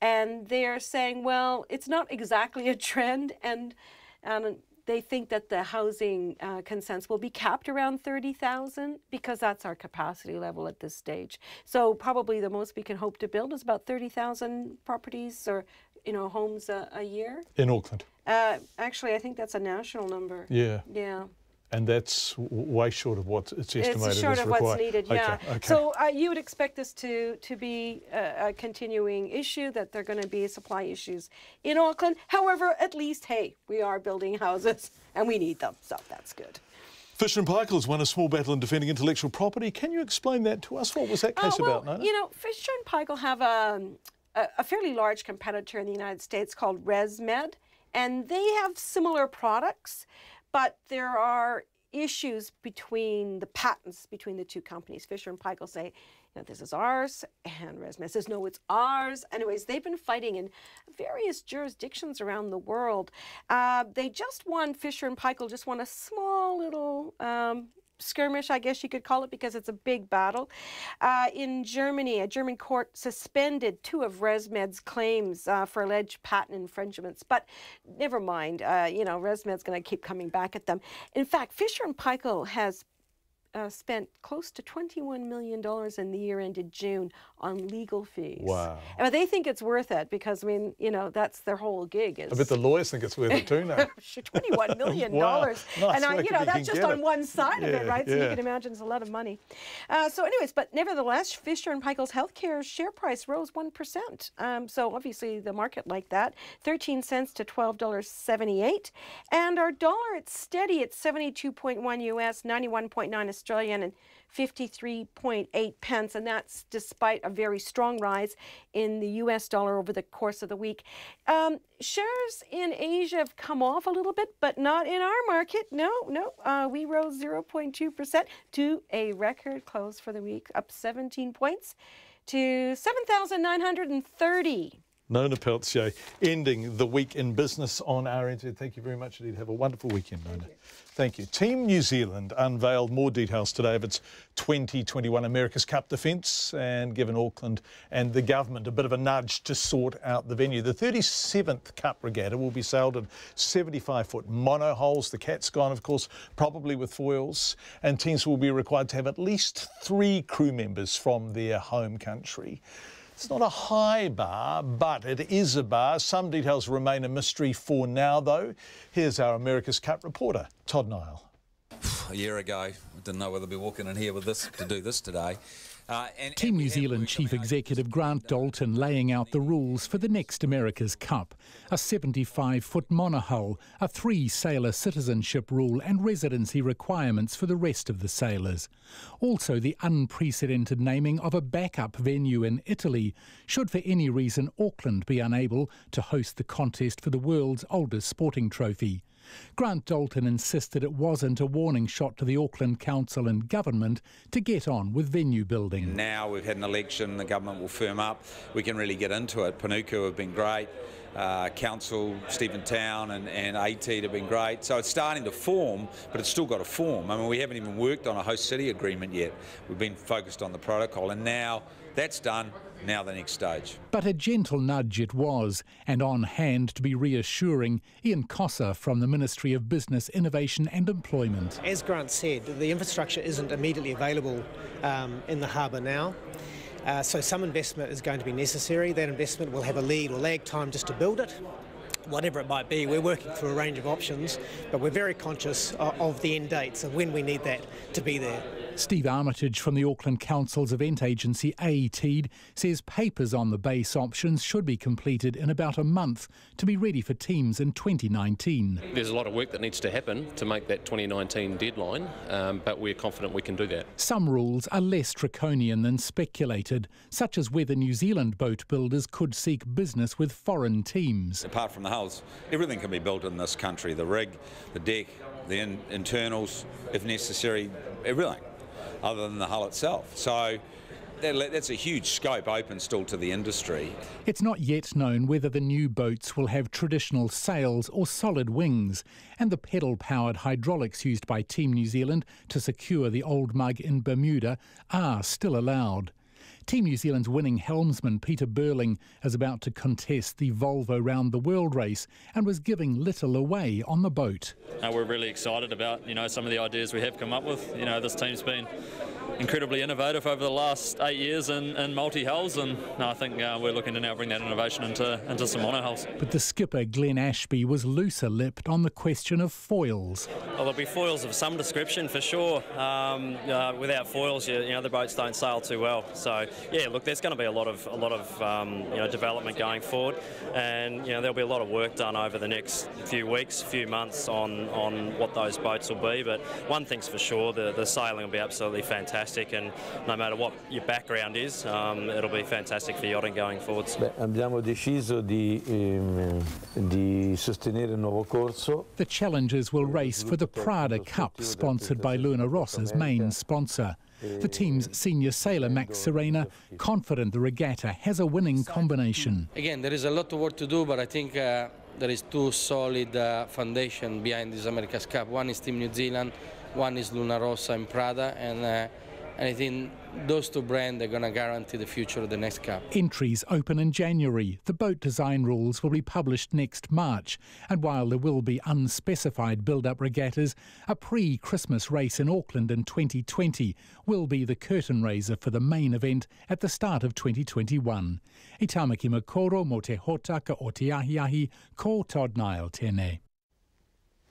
and they're saying, well, it's not exactly a trend, and and they think that the housing uh, consents will be capped around 30,000 because that's our capacity level at this stage. So probably the most we can hope to build is about 30,000 properties or you know homes a, a year. In Auckland. Uh, actually, I think that's a national number. Yeah. Yeah. And that's w- way short of what it's estimated It's short is of required. what's needed, yeah. Okay, okay. So uh, you would expect this to, to be a, a continuing issue, that there are going to be supply issues in Auckland. However, at least, hey, we are building houses and we need them, so that's good. Fisher and Paykel has won a small battle in defending intellectual property. Can you explain that to us? What was that uh, case Oh, well, about, Nona? You know, Fisher and Paykel have a, a, a fairly large competitor in the United States called ResMed, and they have similar products, but there are issues between the patents between the two companies. Fisher and Paykel say, you know, this is ours, and ResMed says, no, it's ours. Anyways, they've been fighting in various jurisdictions around the world. Uh, they just won, Fisher and Paykel just won a small little um, skirmish, I guess you could call it, because it's a big battle. Uh, in Germany, a German court suspended two of ResMed's claims uh, for alleged patent infringements. But never mind, uh, you know, ResMed's going to keep coming back at them. In fact, Fisher and Paykel has uh, spent close to $21 million in the year ended June on legal fees. Wow. But they think it's worth it because, I mean, you know, that's their whole gig. Is I bet the lawyers think it's worth it too now. $21 million. Wow. Nice and, work you know, that's just on it. one side of it, right? So you can imagine it's a lot of money. Uh, so, anyways, but nevertheless, Fisher and Paykel's healthcare share price rose 1%. Um, so, obviously, the market like that 13 cents to $12.78. And our dollar, it's steady at 72.1 US, 91.9 Australian, and 53.8 pence, and that's despite a very strong rise in the US dollar over the course of the week. Um, shares in Asia have come off a little bit, but not in our market. No, no. Uh, we rose 0.2% to a record close for the week, up 17 points to 7,930. Nona Peltier ending the week in business on RNZ. Thank you very much indeed. Have a wonderful weekend, Nona. Thank you. Team New Zealand unveiled more details today of its 2021 America's Cup defence and given Auckland and the government a bit of a nudge to sort out the venue. The 37th Cup regatta will be sailed in 75 foot monohulls. The cat's gone, of course, probably with foils, and teams will be required to have at least three crew members from their home country. It's not a high bar, but it is a bar. Some details remain a mystery for now, though. Here's our America's Cup reporter, Todd Niall. a year ago. I didn't know whether I'd be walking in here with this to do this today. Uh, and, Team New Zealand Chief Executive Grant Dalton laying out the rules for the next America's Cup a 75 foot monohull, a three sailor citizenship rule, and residency requirements for the rest of the sailors. Also, the unprecedented naming of a backup venue in Italy, should for any reason Auckland be unable to host the contest for the world's oldest sporting trophy. Grant Dalton insisted it wasn't a warning shot to the Auckland Council and government to get on with venue building. now we've had an election, the government will firm up, we can really get into it. Panuku have been great, uh, Council, Stephen Town and, and AT have been great. So it's starting to form, but it's still got to form. I mean, we haven't even worked on a host city agreement yet. We've been focused on the protocol, and now that's done. Now the next stage. But a gentle nudge it was, and on hand to be reassuring, Ian Cossa from the Ministry of Business, Innovation and Employment. As Grant said, the infrastructure isn't immediately available um, in the harbour now. Uh, so some investment is going to be necessary. That investment will have a lead or lag time just to build it. Whatever it might be, we're working through a range of options, but we're very conscious of, of the end dates and when we need that to be there. Steve Armitage from the Auckland Council's event agency ATEED says papers on the base options should be completed in about a month to be ready for teams in 2019. There's a lot of work that needs to happen to make that 2019 deadline, um, but we're confident we can do that. Some rules are less draconian than speculated, such as whether New Zealand boat builders could seek business with foreign teams. Apart from the hulls, everything can be built in this country the rig, the deck, the in- internals, if necessary, everything. Other than the hull itself. So that's a huge scope open still to the industry. It's not yet known whether the new boats will have traditional sails or solid wings, and the pedal powered hydraulics used by Team New Zealand to secure the old mug in Bermuda are still allowed. Team New Zealand's winning helmsman Peter Burling is about to contest the Volvo Round the World race and was giving little away on the boat. Uh, we're really excited about you know some of the ideas we have come up with. You know this team's been incredibly innovative over the last eight years in, in multi-hulls and I think uh, we're looking to now bring that innovation into, into some monohulls. But the skipper Glenn Ashby was looser-lipped on the question of foils. Well, there'll be foils of some description for sure. Um, uh, without foils, you, you, know, the boats don't sail too well. So yeah, look, there's going to be a lot of a lot of um, you know development going forward, and you know there'll be a lot of work done over the next few weeks, few months on on what those boats will be. But one thing's for sure, the the sailing will be absolutely fantastic fantastic and no matter what your background is, um, it'll be fantastic for yachting going forwards. Beh, abbiamo deciso di, ehm, di sostenere il nuovo corso. The challengers will race for the Prada Cup, sponsored by Luna Rossa's main sponsor. The team's senior sailor Max Sirena confident the regatta has a winning combination. Again, there is a lot of work to do, but I think uh, there is two solid uh, foundation behind this America's Cup. One is Team New Zealand, one is Luna Rossa and Prada, and uh, and I think those two brands are going to guarantee the future of the next Cup. Entries open in January. The boat design rules will be published next March. And while there will be unspecified build-up regattas, a pre-Christmas race in Auckland in 2020 will be the curtain raiser for the main event at the start of 2021. Itamaki makoro mo te hotaka o te ahiahi ko Todd Niall tēnei.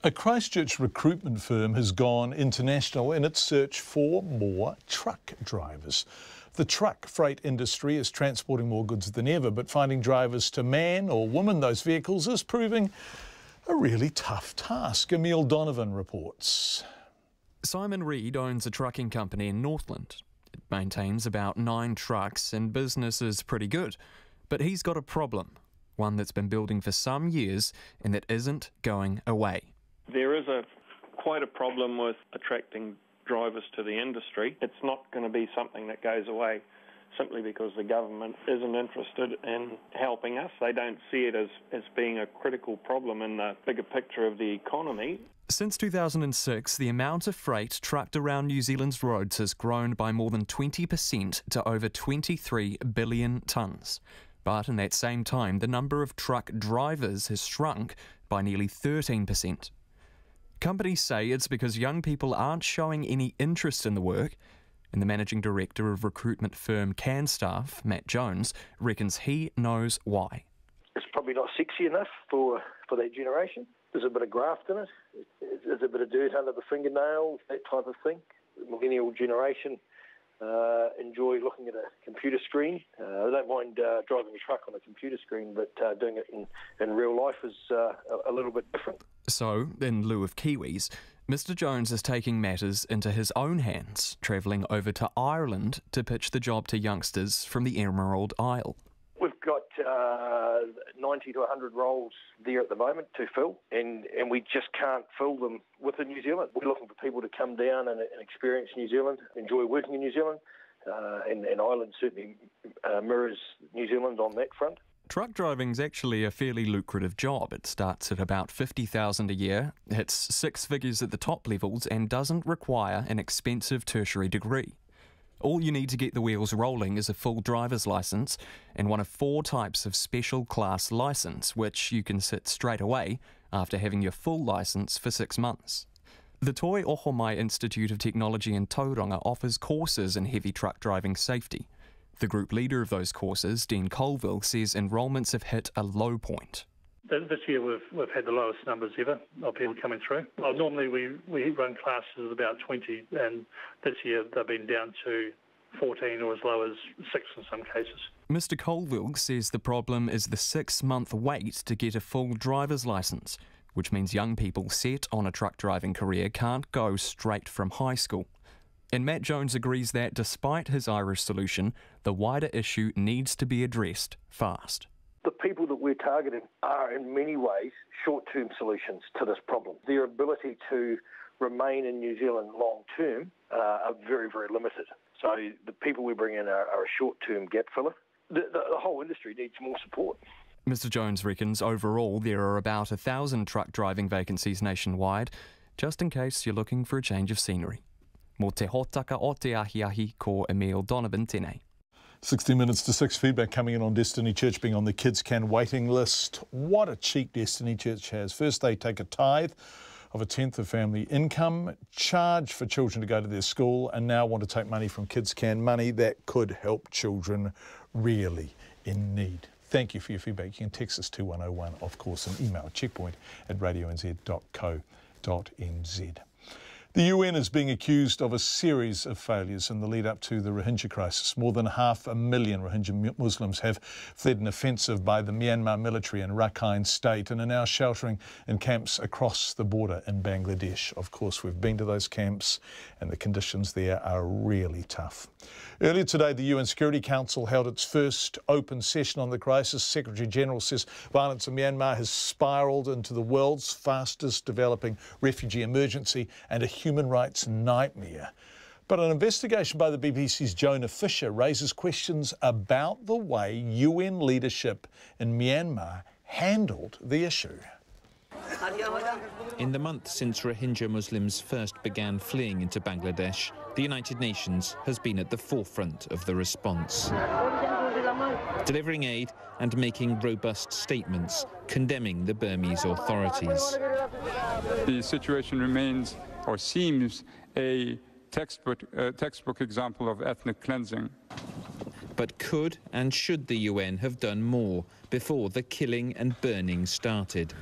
A Christchurch recruitment firm has gone international in its search for more truck drivers. The truck freight industry is transporting more goods than ever, but finding drivers to man or woman those vehicles is proving a really tough task. Emile Donovan reports. Simon Reed owns a trucking company in Northland. It maintains about nine trucks and business is pretty good. But he's got a problem, one that's been building for some years and that isn't going away. There is a quite a problem with attracting drivers to the industry. It's not going to be something that goes away simply because the government isn't interested in helping us. They don't see it as, as being a critical problem in the bigger picture of the economy. Since 2006, the amount of freight trucked around New Zealand's roads has grown by more than 20% to over 23 billion tonnes. But in that same time, the number of truck drivers has shrunk by nearly 13%. Companies say it's because young people aren't showing any interest in the work, and the managing director of recruitment firm CanStaff, Matt Jones, reckons he knows why. It's probably not sexy enough for, for that generation. There's a bit of graft in it. There's a bit of dirt under the fingernails, that type of thing. The millennial generation uh, enjoy looking at a computer screen. Uh, I don't mind uh, driving a truck on a computer screen, but uh, doing it in, in real life is uh, a, a little bit different. So, in lieu of Kiwis, Mr. Jones is taking matters into his own hands, travelling over to Ireland to pitch the job to youngsters from the Emerald Isle. Uh, 90 to 100 roles there at the moment to fill, and, and we just can't fill them within New Zealand. We're looking for people to come down and, and experience New Zealand, enjoy working in New Zealand, uh, and, and Ireland certainly uh, mirrors New Zealand on that front. Truck driving's actually a fairly lucrative job. It starts at about 50,000 a year, hits six figures at the top levels and doesn't require an expensive tertiary degree. All you need to get the wheels rolling is a full driver's license and one of four types of special class license, which you can sit straight away after having your full license for six months. The Toi Ohomai Institute of Technology in Tauranga offers courses in heavy truck driving safety. The group leader of those courses, Dean Colville, says enrolments have hit a low point. This year we've, we've had the lowest numbers ever of people coming through. Well, normally we, we run classes of about 20 and this year they've been down to 14 or as low as 6 in some cases. Mr Colville says the problem is the six month wait to get a full driver's licence, which means young people set on a truck driving career can't go straight from high school. And Matt Jones agrees that despite his Irish solution, the wider issue needs to be addressed fast the people that we're targeting are in many ways short-term solutions to this problem. Their ability to remain in New Zealand long term uh, are very, very limited. So the people we bring in are, are a short-term gap filler. The, the, the whole industry needs more support. Mr Jones reckons overall there are about a thousand truck driving vacancies nationwide, just in case you're looking for a change of scenery. Mo te hotaka o te ahi ahi ko Emile Donovan tēnei. 60 minutes to 6 feedback coming in on Destiny Church being on the KidsCan waiting list. What a cheek Destiny Church has. First, they take a tithe of a tenth of family income, charge for children to go to their school, and now want to take money from KidsCan, money that could help children really in need. Thank you for your feedback. You can text us 2101, of course, and email checkpoint at radionz.co.nz. The UN is being accused of a series of failures in the lead up to the Rohingya crisis. More than half a million Rohingya Muslims have fled an offensive by the Myanmar military in Rakhine State and are now sheltering in camps across the border in Bangladesh. Of course, we've been to those camps and the conditions there are really tough. Earlier today, the UN Security Council held its first open session on the crisis. Secretary General says violence in Myanmar has spiralled into the world's fastest developing refugee emergency and a human rights nightmare. But an investigation by the BBC's Jonah Fisher raises questions about the way UN leadership in Myanmar handled the issue. In the month since Rohingya Muslims first began fleeing into Bangladesh, the United Nations has been at the forefront of the response. Delivering aid and making robust statements condemning the Burmese authorities. The situation remains or seems a textbook, uh, textbook example of ethnic cleansing. But could and should the UN have done more before the killing and burning started?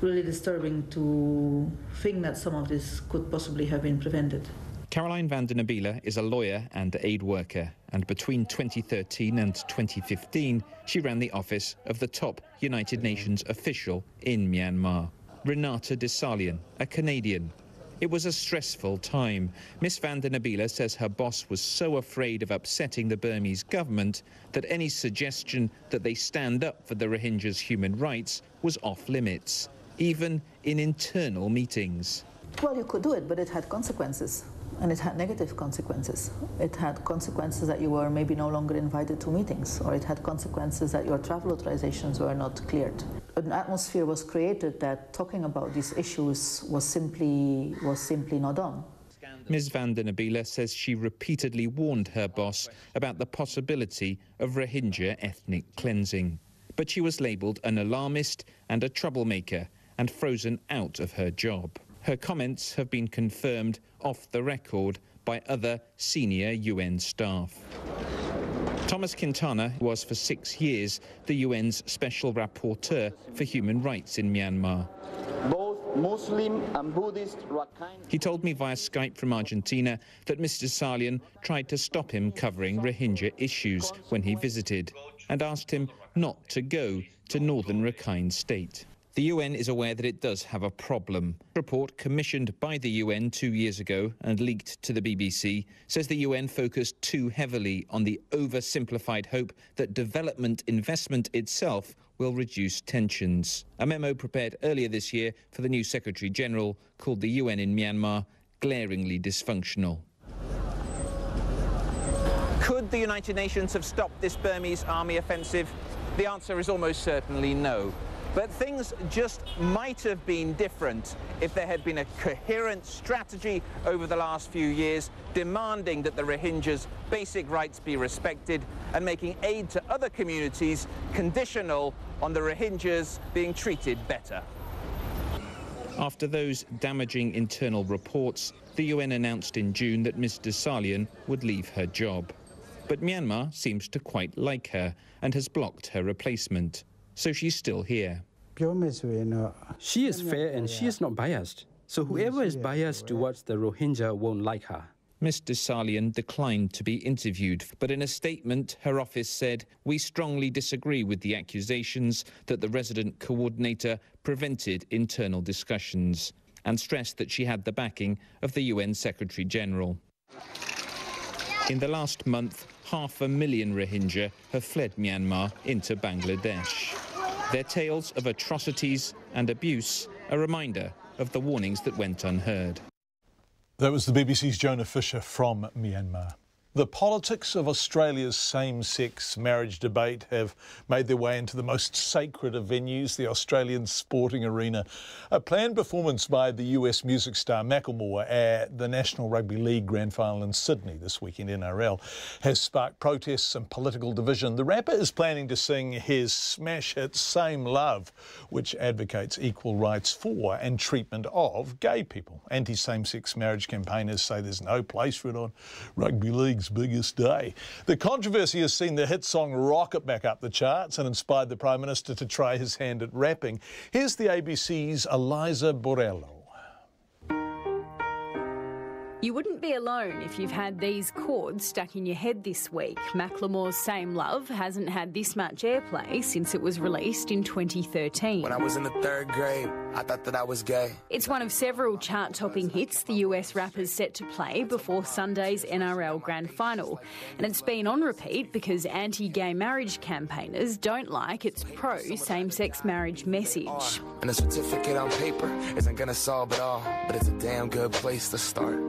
Really disturbing to think that some of this could possibly have been prevented. Caroline Vandenabeele is a lawyer and aid worker, and between 2013 and 2015, she ran the office of the top United Nations official in Myanmar. Renata Dessallien, a Canadian. It was a stressful time. Miss Vandenabeele says her boss was so afraid of upsetting the Burmese government that any suggestion that they stand up for the Rohingyas' human rights was off limits, even in internal meetings. Well, you could do it, but it had consequences and it had negative consequences. It had consequences that you were maybe no longer invited to meetings, or it had consequences that your travel authorizations were not cleared. An atmosphere was created that talking about these issues was simply was simply not done. Ms. Vandenabeele says she repeatedly warned her boss about the possibility of Rohingya ethnic cleansing. But she was labelled an alarmist and a troublemaker and frozen out of her job. Her comments have been confirmed off the record by other senior UN staff. Thomas Quintana was for six years the UN's special rapporteur for human rights in Myanmar. Both Muslim and Buddhist Rakhine. He told me via Skype from Argentina that Mr. Salian tried to stop him covering Rohingya issues when he visited and asked him not to go to northern Rakhine state. The UN is aware that it does have a problem. A report commissioned by the UN two years ago and leaked to the BBC says the UN focused too heavily on the oversimplified hope that development investment itself will reduce tensions. A memo prepared earlier this year for the new Secretary General called the UN in Myanmar glaringly dysfunctional. Could the United Nations have stopped this Burmese army offensive? The answer is almost certainly no. But things just might have been different if there had been a coherent strategy over the last few years demanding that the Rohingyas' basic rights be respected and making aid to other communities conditional on the Rohingyas being treated better. After those damaging internal reports, the UN announced in June that Ms. Dessallien would leave her job. But Myanmar seems to quite like her and has blocked her replacement so she's still here. She is fair and she is not biased. So whoever is biased towards the Rohingya won't like her. Ms. Dessallien declined to be interviewed, but in a statement, her office said, We strongly disagree with the accusations that the resident coordinator prevented internal discussions, and stressed that she had the backing of the UN Secretary General. In the last month, half a million Rohingya have fled Myanmar into Bangladesh. Their tales of atrocities and abuse a reminder of the warnings that went unheard. That was the BBC's Jonah Fisher from Myanmar. The politics of Australia's same sex marriage debate have made their way into the most sacred of venues, the Australian sporting arena. A planned performance by the US music star Macklemore at the National Rugby League Grand Final in Sydney this weekend, NRL, has sparked protests and political division. The rapper is planning to sing his smash hit Same Love, which advocates equal rights for and treatment of gay people. Anti same sex marriage campaigners say there's no place for it on rugby league biggest day. The controversy has seen the hit song rocket back up the charts and inspired the Prime Minister to try his hand at rapping. Here's the ABC's Eliza Borrello. You wouldn't be alone if you've had these chords stuck in your head this week. Macklemore's Same Love hasn't had this much airplay since it was released in 2013. When I was in the third grade, I thought that I was gay. It's one of several chart topping hits the US rapper's set to play before Sunday's NRL Grand Final. And it's been on repeat because anti gay marriage campaigners don't like its pro same sex marriage message. And a certificate on paper isn't going to solve it all, but it's a damn good place to start.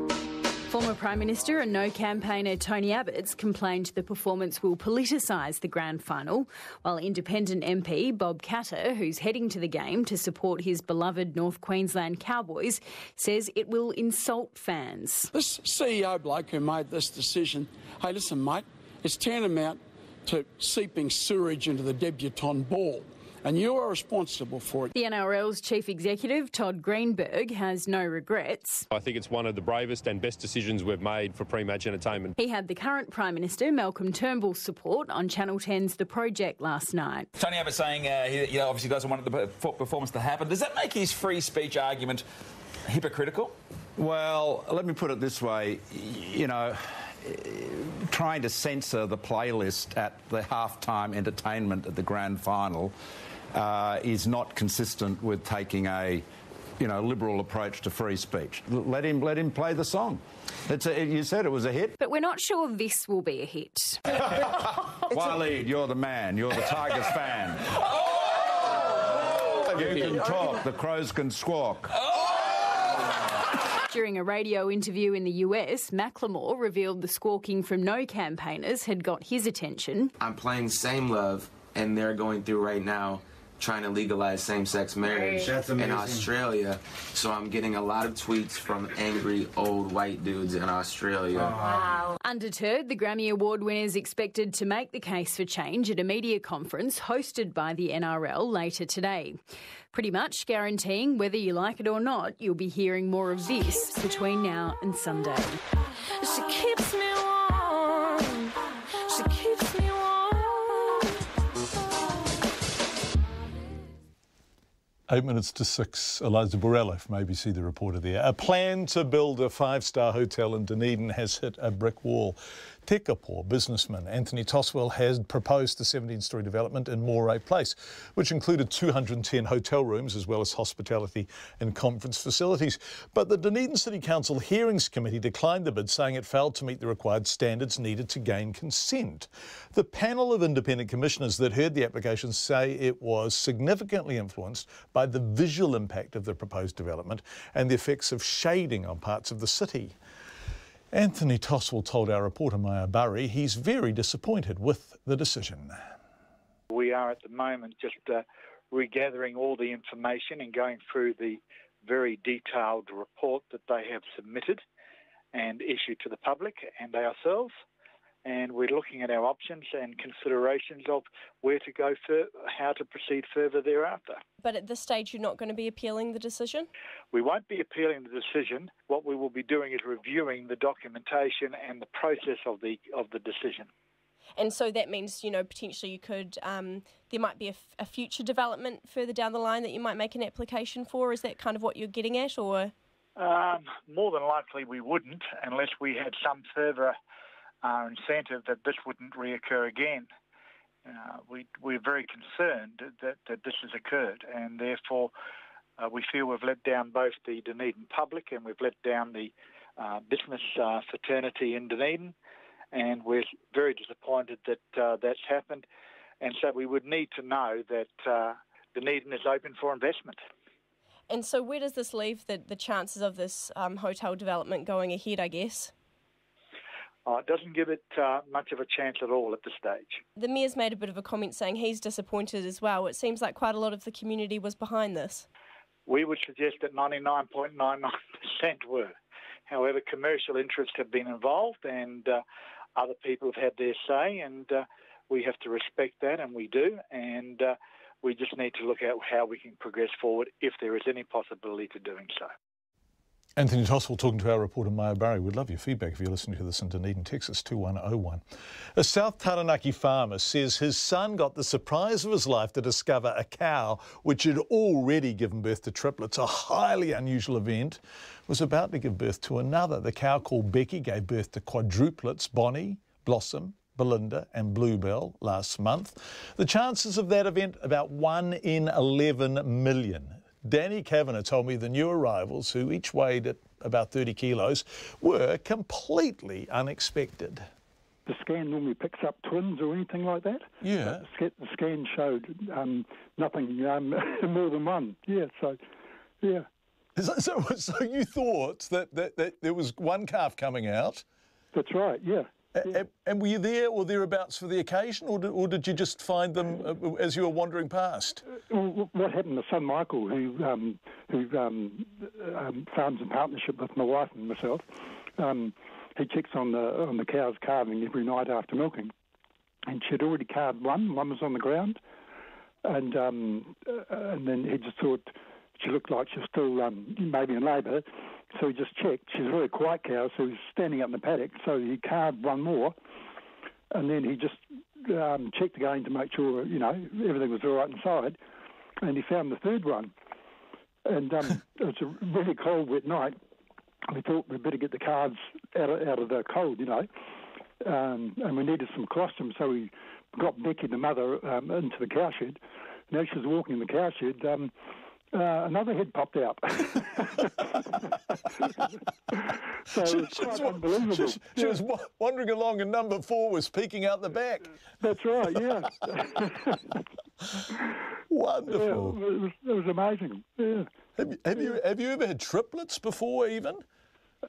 Former Prime Minister and No campaigner Tony Abbott's complained the performance will politicise the grand final, while independent MP Bob Katter, who's heading to the game to support his beloved North Queensland Cowboys, says it will insult fans. This CEO bloke who made this decision, hey, listen, mate, it's tantamount to seeping sewage into the debutante ball and you are responsible for it. The NRL's chief executive, Todd Greenberg, has no regrets. I think it's one of the bravest and best decisions we've made for pre-match entertainment. He had the current Prime Minister, Malcolm Turnbull's support on Channel 10's The Project last night. Tony Abbott saying uh, he you know, obviously doesn't want the performance to happen. Does that make his free speech argument hypocritical? Well, let me put it this way. You know, trying to censor the playlist at the halftime entertainment at the grand final uh, is not consistent with taking a you know liberal approach to free speech. Let him let him play the song. A, you said it was a hit, but we're not sure this will be a hit. Waleed, you're the man. You're the Tigers fan. Oh! You can talk. The crows can squawk. During a radio interview in the US, Macklemore revealed the squawking from no campaigners had got his attention. I'm playing Same Love, and they're going through right now trying to legalize same-sex marriage in Australia. So I'm getting a lot of tweets from angry old white dudes in Australia. Wow. Undeterred, the Grammy Award winner is expected to make the case for change at a media conference hosted by the NRL later today. Pretty much guaranteeing whether you like it or not, you'll be hearing more of this between now and Sunday. Eight minutes to six. Eliza Borrello from ABC, the reporter there. A plan to build a five star hotel in Dunedin has hit a brick wall. Tekapō businessman Anthony Tosswill has proposed the 17-storey development in Moray Place, which included 210 hotel rooms as well as hospitality and conference facilities. But the Dunedin City Council Hearings Committee declined the bid, saying it failed to meet the required standards needed to gain consent. The panel of independent commissioners that heard the application say it was significantly influenced by the visual impact of the proposed development and the effects of shading on parts of the city. Anthony Tosswill told our reporter Maya Burry he's very disappointed with the decision. We are at the moment just uh, regathering all the information and going through the very detailed report that they have submitted and issued to the public and ourselves and we're looking at our options and considerations of where to go, for, how to proceed further thereafter. But at this stage, you're not going to be appealing the decision? We won't be appealing the decision. What we will be doing is reviewing the documentation and the process of the of the decision. And so that means, you know, potentially you could, um, there might be a, f- a future development further down the line that you might make an application for. Is that kind of what you're getting at, or? Um, more than likely, we wouldn't, unless we had some further our incentive that this wouldn't reoccur again. Uh, we, we're very concerned that, that this has occurred, and therefore uh, we feel we've let down both the Dunedin public and we've let down the uh, business uh, fraternity in Dunedin, and we're very disappointed that uh, that's happened. And so we would need to know that uh, Dunedin is open for investment. And so, where does this leave the, the chances of this um, hotel development going ahead, I guess? Uh, it doesn't give it uh, much of a chance at all at this stage. The Mayor's made a bit of a comment saying he's disappointed as well. It seems like quite a lot of the community was behind this. We would suggest that 99.99% were. However, commercial interests have been involved and uh, other people have had their say, and uh, we have to respect that, and we do. And uh, we just need to look at how we can progress forward if there is any possibility to doing so. Anthony Tosswill talking to our reporter Maya Barry. We'd love your feedback if you're listening to this in Dunedin, Texas 2101. A South Taranaki farmer says his son got the surprise of his life to discover a cow which had already given birth to triplets, a highly unusual event, was about to give birth to another. The cow called Becky gave birth to quadruplets, Bonnie, Blossom, Belinda and Bluebell last month. The chances of that event about 1 in 11 million. Danny Kavanagh told me the new arrivals, who each weighed at about 30 kilos, were completely unexpected. The scan normally picks up twins or anything like that. Yeah. The scan showed um, nothing um, more than one. Yeah, so, yeah. So, so, so you thought that, that, that there was one calf coming out? That's right, yeah. And, and, were you there or thereabouts for the occasion, or did, or did you just find them uh, as you were wandering past? Well, what happened? My son Michael, who um, who um, um, farms in partnership with my wife and myself, um, he checks on the on the cows calving every night after milking, and she'd already calved one. One was on the ground, and um, uh, and then he just thought she looked like she was still um, maybe in labour. So he just checked. She's a very quiet cow, so he's standing up in the paddock. So he carved one more, and then he just um, checked again to make sure you know everything was all right inside, and he found the third one. And um, it was a really cold, wet night. We thought we'd better get the calves out of, out of the cold, you know, um, and we needed some colostrum, so we got Becky, the mother, um, into the cowshed. Now she was walking in the cowshed. Um, uh, another head popped out. so she, she, unbelievable. She, she yeah. was wandering along and number four was peeking out the back. That's right, yeah. Wonderful. Yeah, it, was, it was amazing, yeah. Have, have you have you ever had triplets before even?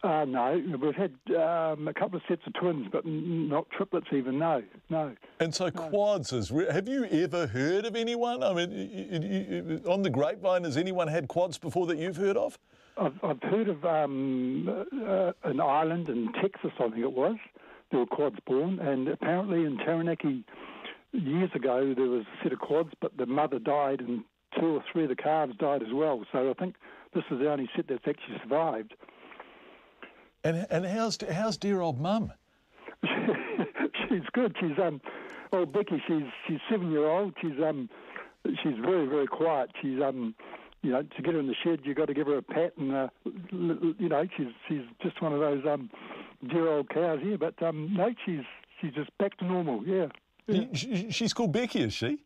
Uh, no, we've had um, a couple of sets of twins, but not triplets even. No, no. And so quads is. Re- have you ever heard of anyone? I mean, you, you, on the grapevine, has anyone had quads before that you've heard of? I've, I've heard of um, uh, an island in Texas, I think it was. There were quads born, and apparently in Taranaki years ago there was a set of quads, but the mother died, and two or three of the calves died as well. So I think this is the only set that's actually survived. And and how's how's dear old mum? she's good. She's um, oh Becky, she's she's seven year old. She's um, she's very very quiet. She's um, you know, to get her in the shed, you have got to give her a pat, and uh, you know, she's she's just one of those um, dear old cows here. But um, no, she's she's just back to normal. Yeah. yeah. She's called Becky, is she?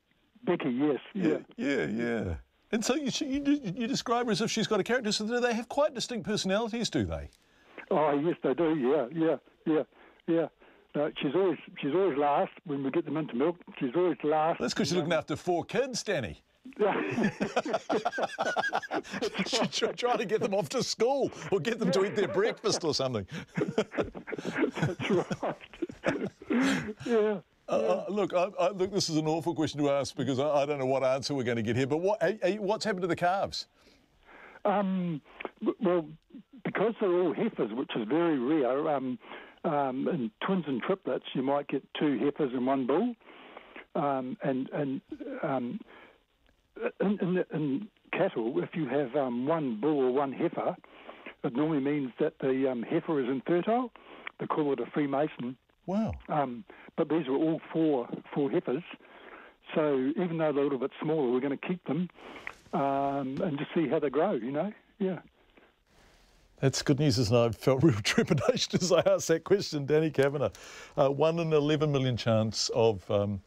Becky, yes. Yeah. Yeah, yeah. And so you, you you describe her as if she's got a character. So do they have quite distinct personalities? Do they? Oh yes, they do. Yeah, yeah, yeah, yeah. No, she's always she's always last when we get them into milk. She's always last. That's because she's looking after four kids, Danny. Trying to get them off to school or get them to eat their breakfast or something. That's right. yeah. Uh, uh, look, I, I, look. This is an awful question to ask because I, I don't know what answer we're going to get here. But what, what's happened to the calves? Um, well, because they're all heifers, which is very rare. Um, um, in twins and triplets, you might get two heifers and one bull. Um, and and um, in, in, in, cattle, if you have um, one bull or one heifer, it normally means that the um, heifer is infertile. They call it a freemartin. Wow. Um, but these are all four four heifers. So even though they're a little bit smaller, we're going to keep them um, and just see how they grow. You know, yeah. That's good news, isn't it? I felt real trepidation as I asked that question, Danny Kavanagh. Uh, one in 11 million chance of, um,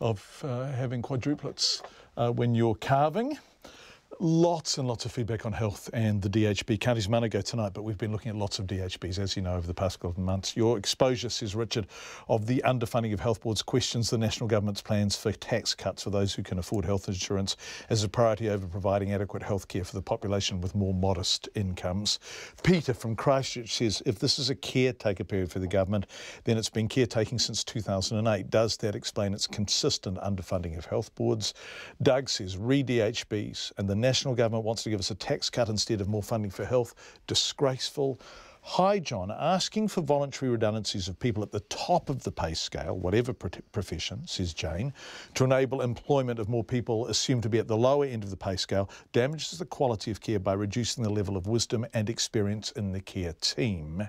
of uh, having quadruplets uh, when you're calving. Lots and lots of feedback on health and the DHB. Counties Manukau tonight, but we've been looking at lots of DHBs, as you know, over the past couple of months. Your exposure, says Richard, of the underfunding of health boards questions the national government's plans for tax cuts for those who can afford health insurance as a priority over providing adequate health care for the population with more modest incomes. Peter from Christchurch says if this is a caretaker period for the government, then it's been caretaking since 2008. Does that explain its consistent underfunding of health boards? Doug says re DHBs and the national government wants to give us a tax cut instead of more funding for health. Disgraceful. Hi, John. Asking for voluntary redundancies of people at the top of the pay scale, whatever profession, says Jane, to enable employment of more people assumed to be at the lower end of the pay scale damages the quality of care by reducing the level of wisdom and experience in the care team.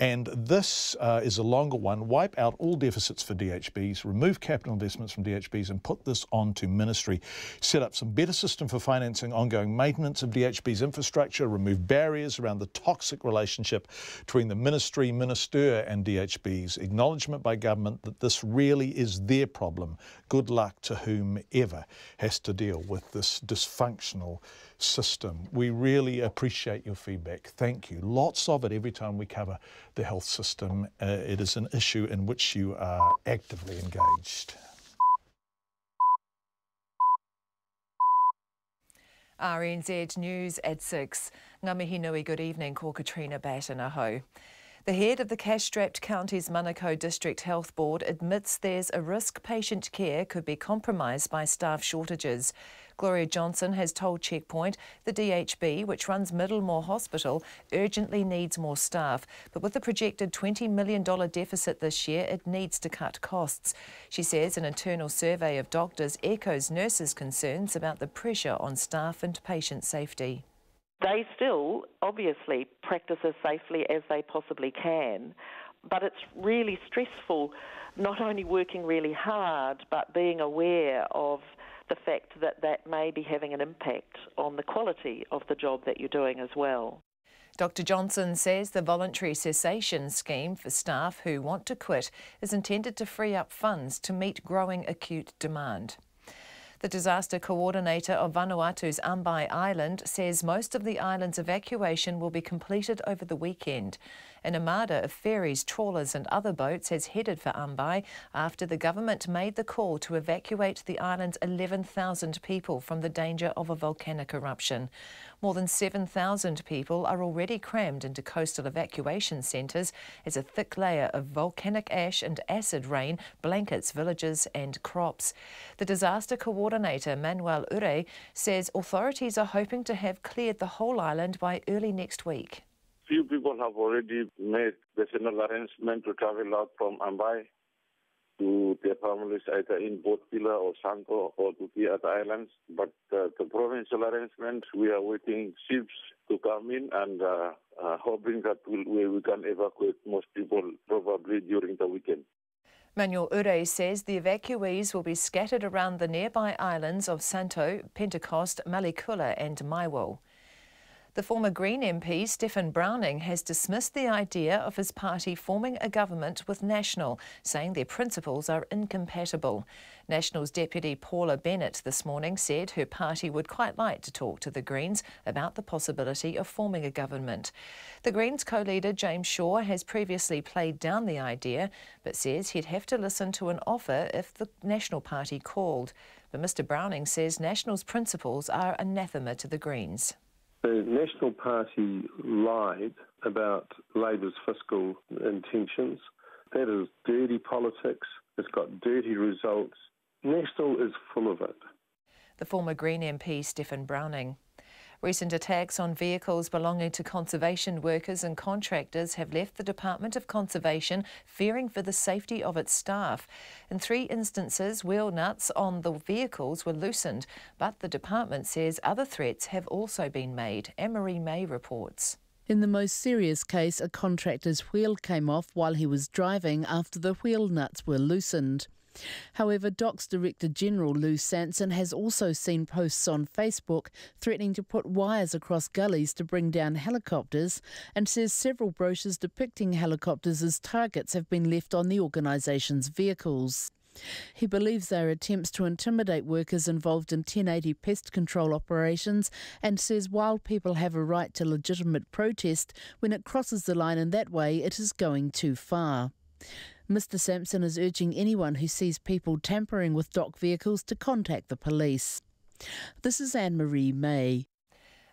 And this uh, is a longer one. Wipe out all deficits for DHBs, remove capital investments from DHBs, and put this on to ministry. Set up some better system for financing ongoing maintenance of DHBs infrastructure, remove barriers around the toxic relationship between the ministry, minister, and DHB's acknowledgement by government that this really is their problem. Good luck to whomever has to deal with this dysfunctional system. We really appreciate your feedback. Thank you. Lots of it every time we cover the health system. Uh, it is an issue in which you are actively engaged. RNZ News at 6. Ngā mihi nui, good evening, ko Katrina Batanaho. The head of the cash-strapped Counties Manukau District Health Board admits there's a risk patient care could be compromised by staff shortages. Gloria Johnson has told Checkpoint the DHB, which runs Middlemore Hospital, urgently needs more staff. But with the projected $20 million deficit this year, it needs to cut costs. She says an internal survey of doctors echoes nurses' concerns about the pressure on staff and patient safety. They still obviously practice as safely as they possibly can, but it's really stressful not only working really hard but being aware of the fact that that may be having an impact on the quality of the job that you're doing as well. Dr Johnson says the voluntary cessation scheme for staff who want to quit is intended to free up funds to meet growing acute demand. The disaster coordinator of Vanuatu's Ambae Island says most of the island's evacuation will be completed over the weekend. An armada of ferries, trawlers and other boats has headed for Ambae after the government made the call to evacuate the island's 11,000 people from the danger of a volcanic eruption. More than 7,000 people are already crammed into coastal evacuation centres as a thick layer of volcanic ash and acid rain blankets villages and crops. The disaster coordinator, Manuel Ure, says authorities are hoping to have cleared the whole island by early next week. Few people have already made personal arrangement to travel out from Ambae to their families either in Pilar or Sanko or to the other islands. But uh, the provincial arrangement, we are waiting ships to come in and uh, uh, hoping that we'll, we can evacuate most people probably during the weekend. Manuel Ure says the evacuees will be scattered around the nearby islands of Santo, Pentecost, Malikula and Maewo. The former Green MP, Steffan Browning, has dismissed the idea of his party forming a government with National, saying their principles are incompatible. National's Deputy Paula Bennett this morning said her party would quite like to talk to the Greens about the possibility of forming a government. The Greens co-leader James Shaw has previously played down the idea, but says he'd have to listen to an offer if the National Party called. But Mr Browning says National's principles are anathema to the Greens. The National Party lied about Labour's fiscal intentions. That is dirty politics. It's got dirty results. National is full of it. The former Green MP, Steffan Browning. Recent attacks on vehicles belonging to conservation workers and contractors have left the Department of Conservation fearing for the safety of its staff. In three instances, wheel nuts on the vehicles were loosened, but the department says other threats have also been made. Anne Marie May reports. In the most serious case, a contractor's wheel came off while he was driving after the wheel nuts were loosened. However, DOC's Director General Lou Sanson has also seen posts on Facebook threatening to put wires across gullies to bring down helicopters and says several brochures depicting helicopters as targets have been left on the organisation's vehicles. He believes they are attempts to intimidate workers involved in 1080 pest control operations and says while people have a right to legitimate protest, when it crosses the line in that way, it is going too far. Mr. Sanson is urging anyone who sees people tampering with DOC vehicles to contact the police. This is Anne Marie May.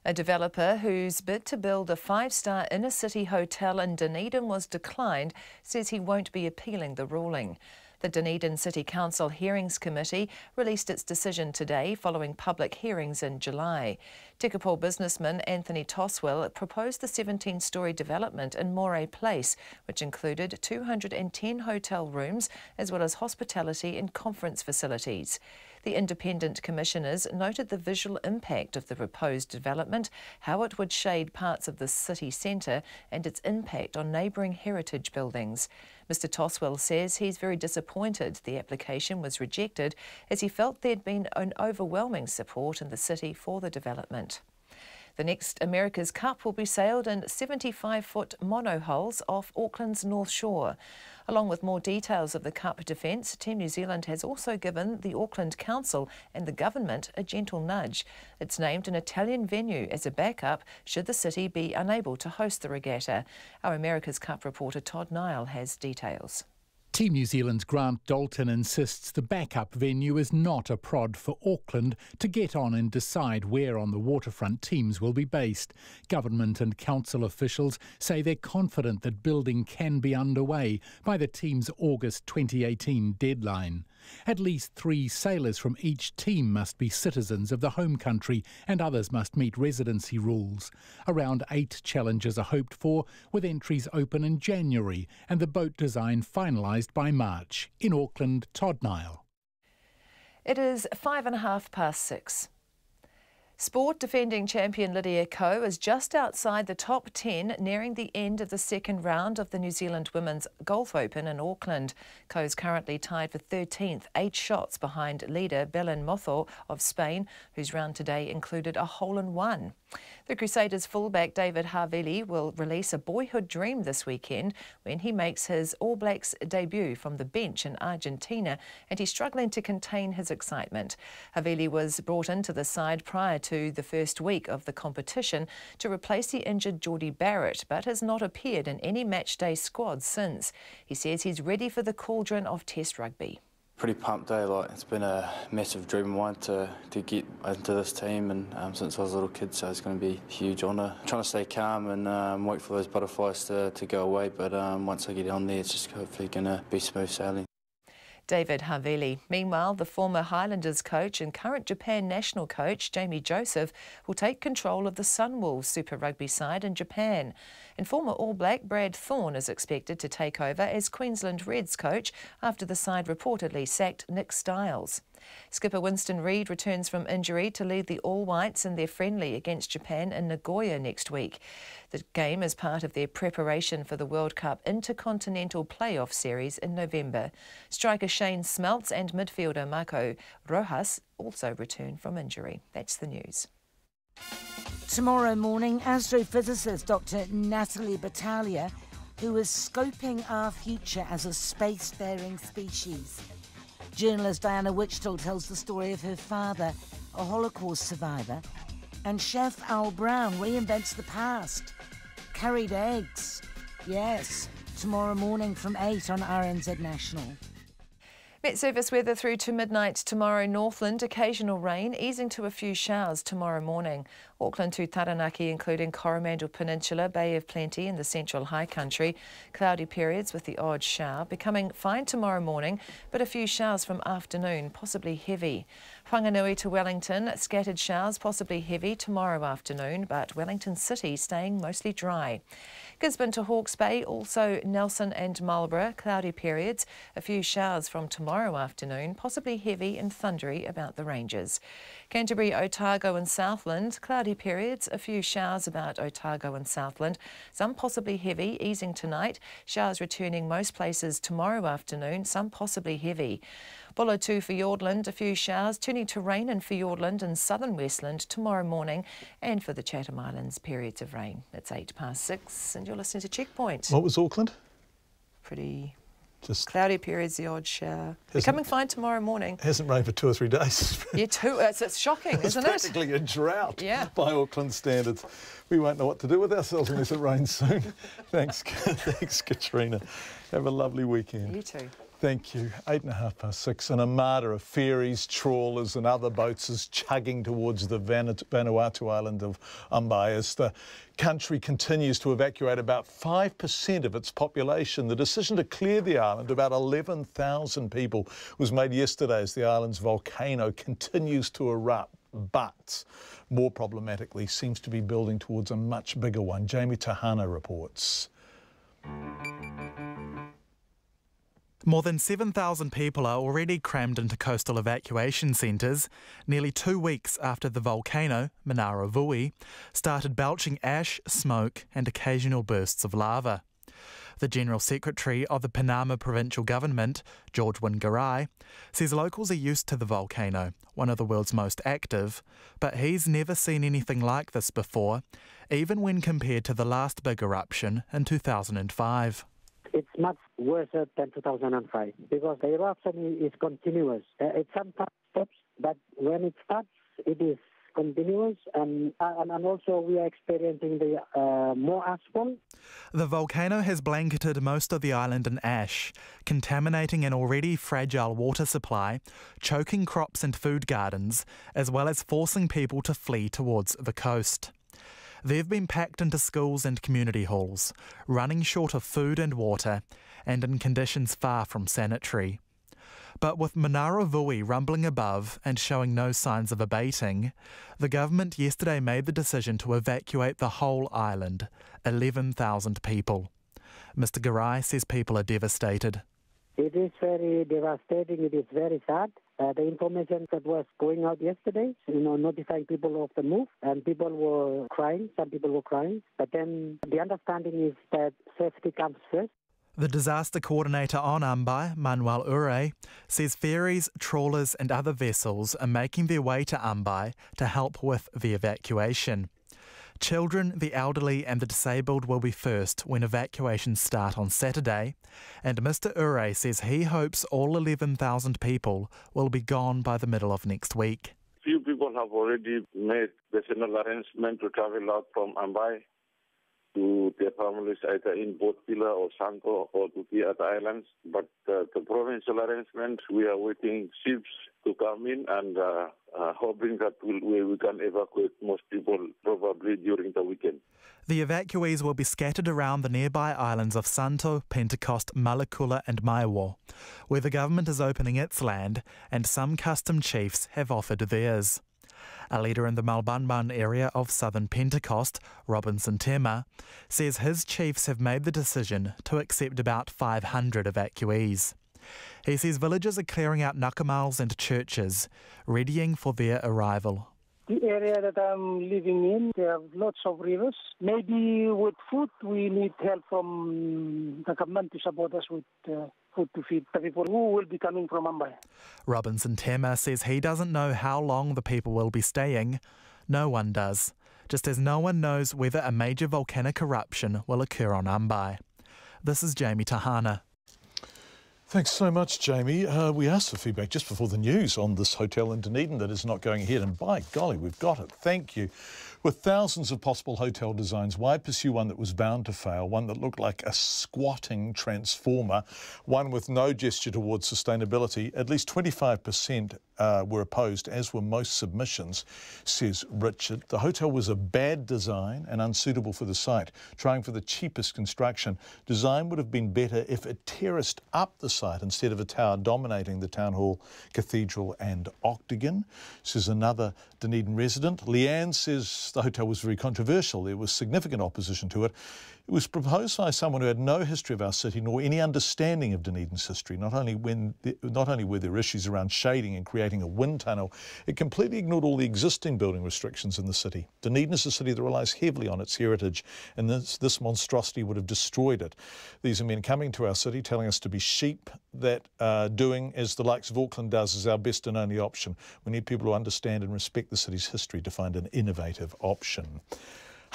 A developer whose bid to build a five star inner city hotel in Dunedin was declined says he won't be appealing the ruling. The Dunedin City Council Hearings Committee released its decision today following public hearings in July. Tekapo businessman Anthony Tosswill proposed the 17 story development in Moray Place, which included 210 hotel rooms as well as hospitality and conference facilities. The independent commissioners noted the visual impact of the proposed development, how it would shade parts of the city centre, and its impact on neighbouring heritage buildings. Mr Tosswill says he's very disappointed the application was rejected as he felt there'd been an overwhelming support in the city for the development. The next America's Cup will be sailed in 75 foot monohulls off Auckland's North Shore. Along with more details of the Cup defence, Team New Zealand has also given the Auckland Council and the government a gentle nudge. It's named an Italian venue as a backup should the city be unable to host the regatta. Our America's Cup reporter Todd Niall has details. Team New Zealand's Grant Dalton insists the backup venue is not a prod for Auckland to get on and decide where on the waterfront teams will be based. Government and council officials say they're confident that building can be underway by the team's August 2018 deadline. At least three sailors from each team must be citizens of the home country and others must meet residency rules. Around eight challenges are hoped for, with entries open in January and the boat design finalised by March. In Auckland, Todd Niall. It is five and a half past six. Sport defending champion Lydia Ko is just outside the top 10, nearing the end of the second round of the New Zealand Women's Golf Open in Auckland. Ko is currently tied for 13th, eight shots behind leader Belén Mozo of Spain, whose round today included a hole in one. The Crusaders fullback David Havili will release a boyhood dream this weekend when he makes his All Blacks debut from the bench in Argentina, and he's struggling to contain his excitement. Havili was brought into the side prior to the first week of the competition to replace the injured Jordie Barrett, but has not appeared in any matchday squad since. He says he's ready for the cauldron of Test rugby pretty pumped day. Like it's been a massive dream of mine to, to get into this team, and um, since I was a little kid, so it's going to be a huge honour. Trying to stay calm and um, wait for those butterflies to, to go away, but um, once I get on there, it's just hopefully going to be smooth sailing. David Havili. Meanwhile, the former Highlanders coach and current Japan national coach, Jamie Joseph, will take control of the Sunwolves Super Rugby side in Japan. And former All Black Brad Thorn is expected to take over as Queensland Reds coach after the side reportedly sacked Nick Stiles. Skipper Winston Reid returns from injury to lead the All Whites in their friendly against Japan in Nagoya next week. The game is part of their preparation for the World Cup Intercontinental Playoff Series in November. Striker Shane Smeltz and midfielder Marco Rojas also return from injury. That's the news. Tomorrow morning, astrophysicist Dr. Natalie Batalha, who is scoping our future as a spacefaring species. Journalist Diana Wichtel tells the story of her father, a Holocaust survivor. And Chef Al Brown reinvents the past. Curried eggs. Yes, tomorrow morning from 8 on RNZ National. Met service weather through to midnight tomorrow. Northland, occasional rain, easing to a few showers tomorrow morning. Auckland to Taranaki, including Coromandel Peninsula, Bay of Plenty and the central high country. Cloudy periods with the odd shower. Becoming fine tomorrow morning, but a few showers from afternoon, possibly heavy. Whanganui to Wellington, scattered showers, possibly heavy tomorrow afternoon, but Wellington City staying mostly dry. Gisborne to Hawke's Bay, also Nelson and Marlborough, cloudy periods. A few showers from tomorrow afternoon, possibly heavy and thundery about the ranges. Canterbury, Otago and Southland, cloudy periods. A few showers about Otago and Southland. Some possibly heavy, easing tonight. Showers returning most places tomorrow afternoon, some possibly heavy. Buller 2 for Fiordland, a few showers turning to rain in Fiordland and southern Westland tomorrow morning and for the Chatham Islands periods of rain. It's 8 past 6 and you're listening to Checkpoint. What was Auckland? Pretty Just cloudy periods, the odd shower. Becoming fine tomorrow morning. Hasn't rained for two or three days. yeah, two. Uh, it's, it's shocking, it's isn't practically it? Practically a drought. Yeah. By Auckland standards, we won't know what to do with ourselves unless it rains soon. thanks, thanks, Katrina. Have a lovely weekend. You too. Thank you. Eight and a half past six, and a armada of ferries, trawlers, and other boats is chugging towards the Vanuatu island of Ambae as the country continues to evacuate about 5% of its population. The decision to clear the island, about 11,000 people, was made yesterday as the island's volcano continues to erupt. But more problematically, seems to be building towards a much bigger one. Jamie Tahana reports. More than 7,000 people are already crammed into coastal evacuation centres, nearly two weeks after the volcano, Manaro Voui, started belching ash, smoke, and occasional bursts of lava. The General Secretary of the Penama Provincial Government, George Wingaraii, says locals are used to the volcano, one of the world's most active, but he's never seen anything like this before, even when compared to the last big eruption in 2005 it's much worse than 2005 because the eruption is continuous. Uh, it sometimes stops, but when it starts, it is continuous, and, and, and also we are experiencing the uh, more ashfall. The volcano has blanketed most of the island in ash, contaminating an already fragile water supply, choking crops and food gardens, as well as forcing people to flee towards the coast. They've been packed into schools and community halls, running short of food and water, and in conditions far from sanitary. But with Manaro Voui rumbling above and showing no signs of abating, the government yesterday made the decision to evacuate the whole island, 11,000 people. Mr. Garai says people are devastated. It is very devastating. It is very sad. Uh, the information that was going out yesterday, you know, notifying people of the move, and people were crying. Some people were crying. But then the understanding is that safety comes first. The disaster coordinator on Ambae, Manuel Ure, says ferries, trawlers, and other vessels are making their way to Ambae to help with the evacuation. Children, the elderly, and the disabled will be first when evacuations start on Saturday, and Mr. Ure says he hopes all 11,000 people will be gone by the middle of next week. Few people have already made the final arrangement to travel out from Ambae to their families either in Pilar or Sanko or to the other islands. But uh, the provincial arrangement, we are waiting ships to come in and uh, uh, hoping that we'll, we can evacuate most people probably during the weekend. The evacuees will be scattered around the nearby islands of Santo, Pentecost, Malakula, and Maewo, where the government is opening its land and some custom chiefs have offered theirs. A leader in the Malbanban area of southern Pentecost, Robinson Tema, says his chiefs have made the decision to accept about 500 evacuees. He says villagers are clearing out nakamals and churches, readying for their arrival. The area that I'm living in, there are lots of rivers. Maybe with food, we need help from the government to support us with uh, food to feed the people who will be coming from Ambae. Robinson Tema says he doesn't know how long the people will be staying. No one does, just as no one knows whether a major volcanic eruption will occur on Ambae. This is Jamie Tahana. Thanks so much, Jamie. Uh, we asked for feedback just before the news on this hotel in Dunedin that is not going ahead, and by golly, we've got it. Thank you. With thousands of possible hotel designs, why pursue one that was bound to fail, one that looked like a squatting transformer, one with no gesture towards sustainability? At least 25% uh, were opposed, as were most submissions, says Richard. The hotel was a bad design and unsuitable for the site, trying for the cheapest construction. Design would have been better if it terraced up the site instead of a tower dominating the town hall, cathedral, and octagon, says another Dunedin resident. Leanne says the hotel was very controversial. There was significant opposition to it. It was proposed by someone who had no history of our city nor any understanding of Dunedin's history. Not only, when the, not only were there issues around shading and creating a wind tunnel, it completely ignored all the existing building restrictions in the city. Dunedin is a city that relies heavily on its heritage, and this, this monstrosity would have destroyed it. These are men coming to our city telling us to be sheep, that uh, doing as the likes of Auckland does is our best and only option. We need people who understand and respect the city's history to find an innovative option.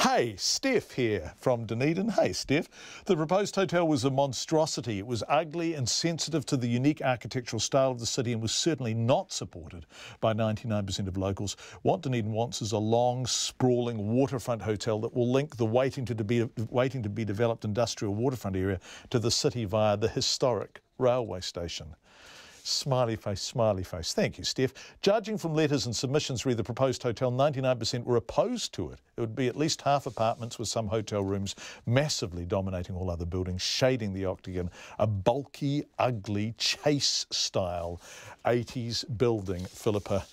Hey, Steph here from Dunedin. Hey, Steph. The proposed hotel was a monstrosity. It was ugly and sensitive to the unique architectural style of the city and was certainly not supported by 99% of locals. What Dunedin wants is a long, sprawling waterfront hotel that will link the waiting to be, waiting to be developed industrial waterfront area to the city via the historic railway station. Smiley face, smiley face. Thank you, Steph. Judging from letters and submissions re the proposed hotel, 99% were opposed to it. It would be at least half apartments with some hotel rooms massively dominating all other buildings, shading the octagon. A bulky, ugly, chase style 80s building, Philippa.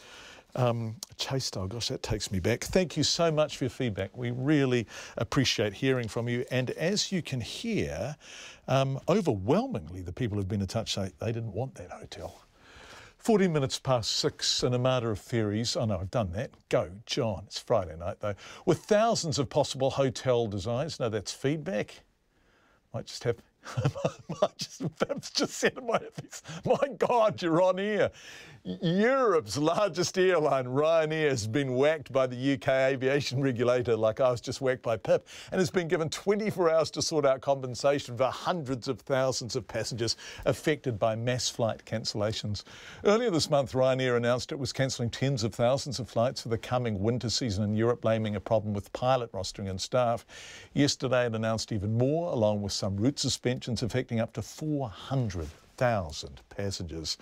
Um, chase style, gosh, that takes me back. Thank you so much for your feedback. We really appreciate hearing from you. And as you can hear, um, overwhelmingly, the people who've been in touch say they didn't want that hotel. 40 minutes past six and a matter of theories. Oh no, I've done that. Go, John. It's Friday night though. With thousands of possible hotel designs. No, that's feedback. Might just have just, just said in my face, my God, you're on air. Europe's largest airline, Ryanair, has been whacked by the UK aviation regulator like I was just whacked by Pip and has been given 24 hours to sort out compensation for hundreds of thousands of passengers affected by mass flight cancellations. Earlier this month, Ryanair announced it was cancelling tens of thousands of flights for the coming winter season in Europe, blaming a problem with pilot rostering and staff. Yesterday, it announced even more, along with some route suspensions affecting up to 400,000 passengers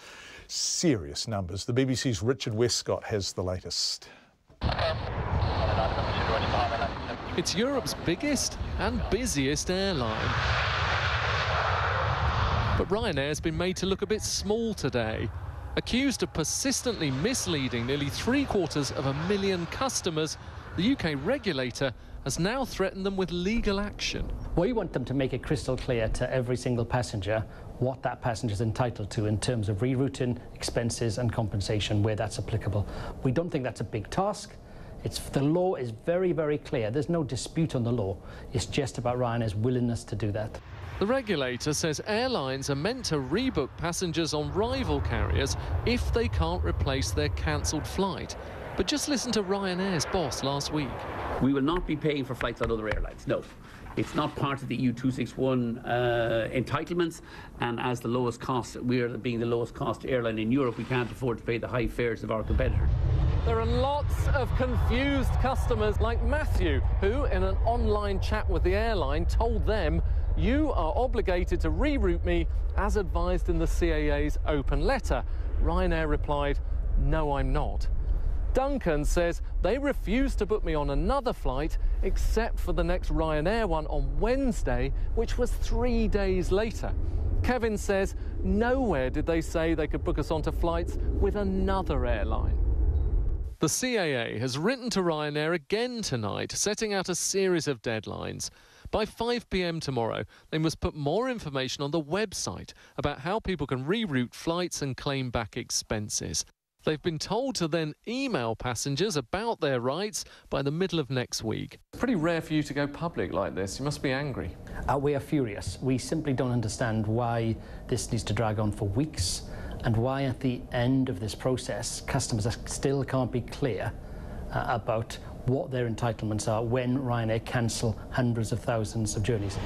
serious numbers. The BBC's Richard Westcott has the latest. It's Europe's biggest and busiest airline. But Ryanair has been made to look a bit small today. Accused of persistently misleading nearly three quarters of a million customers, the UK regulator has now threatened them with legal action. We want them to make it crystal clear to every single passenger what that passenger is entitled to in terms of rerouting, expenses and compensation where that's applicable. We don't think that's a big task. It's, the law is very, very clear. There's no dispute on the law. It's just about Ryanair's willingness to do that. The regulator says airlines are meant to rebook passengers on rival carriers if they can't replace their cancelled flight. But just listen to Ryanair's boss last week. We will not be paying for flights on other airlines, no. It's not part of the EU 261 uh, entitlements, and as the lowest cost, we are being the lowest cost airline in Europe, we can't afford to pay the high fares of our competitors. There are lots of confused customers like Matthew, who, in an online chat with the airline, told them, You are obligated to reroute me as advised in the CAA's open letter. Ryanair replied, No, I'm not. Duncan says they refused to book me on another flight except for the next Ryanair one on Wednesday, which was three days later. Kevin says nowhere did they say they could book us onto flights with another airline. The CAA has written to Ryanair again tonight, setting out a series of deadlines. By 5 pm tomorrow, they must put more information on the website about how people can reroute flights and claim back expenses. They've been told to then email passengers about their rights by the middle of next week. It's pretty rare for you to go public like this. You must be angry. Uh, we are furious. We simply don't understand why this needs to drag on for weeks and why at the end of this process customers still can't be clear uh, about what their entitlements are when Ryanair cancel hundreds of thousands of journeys.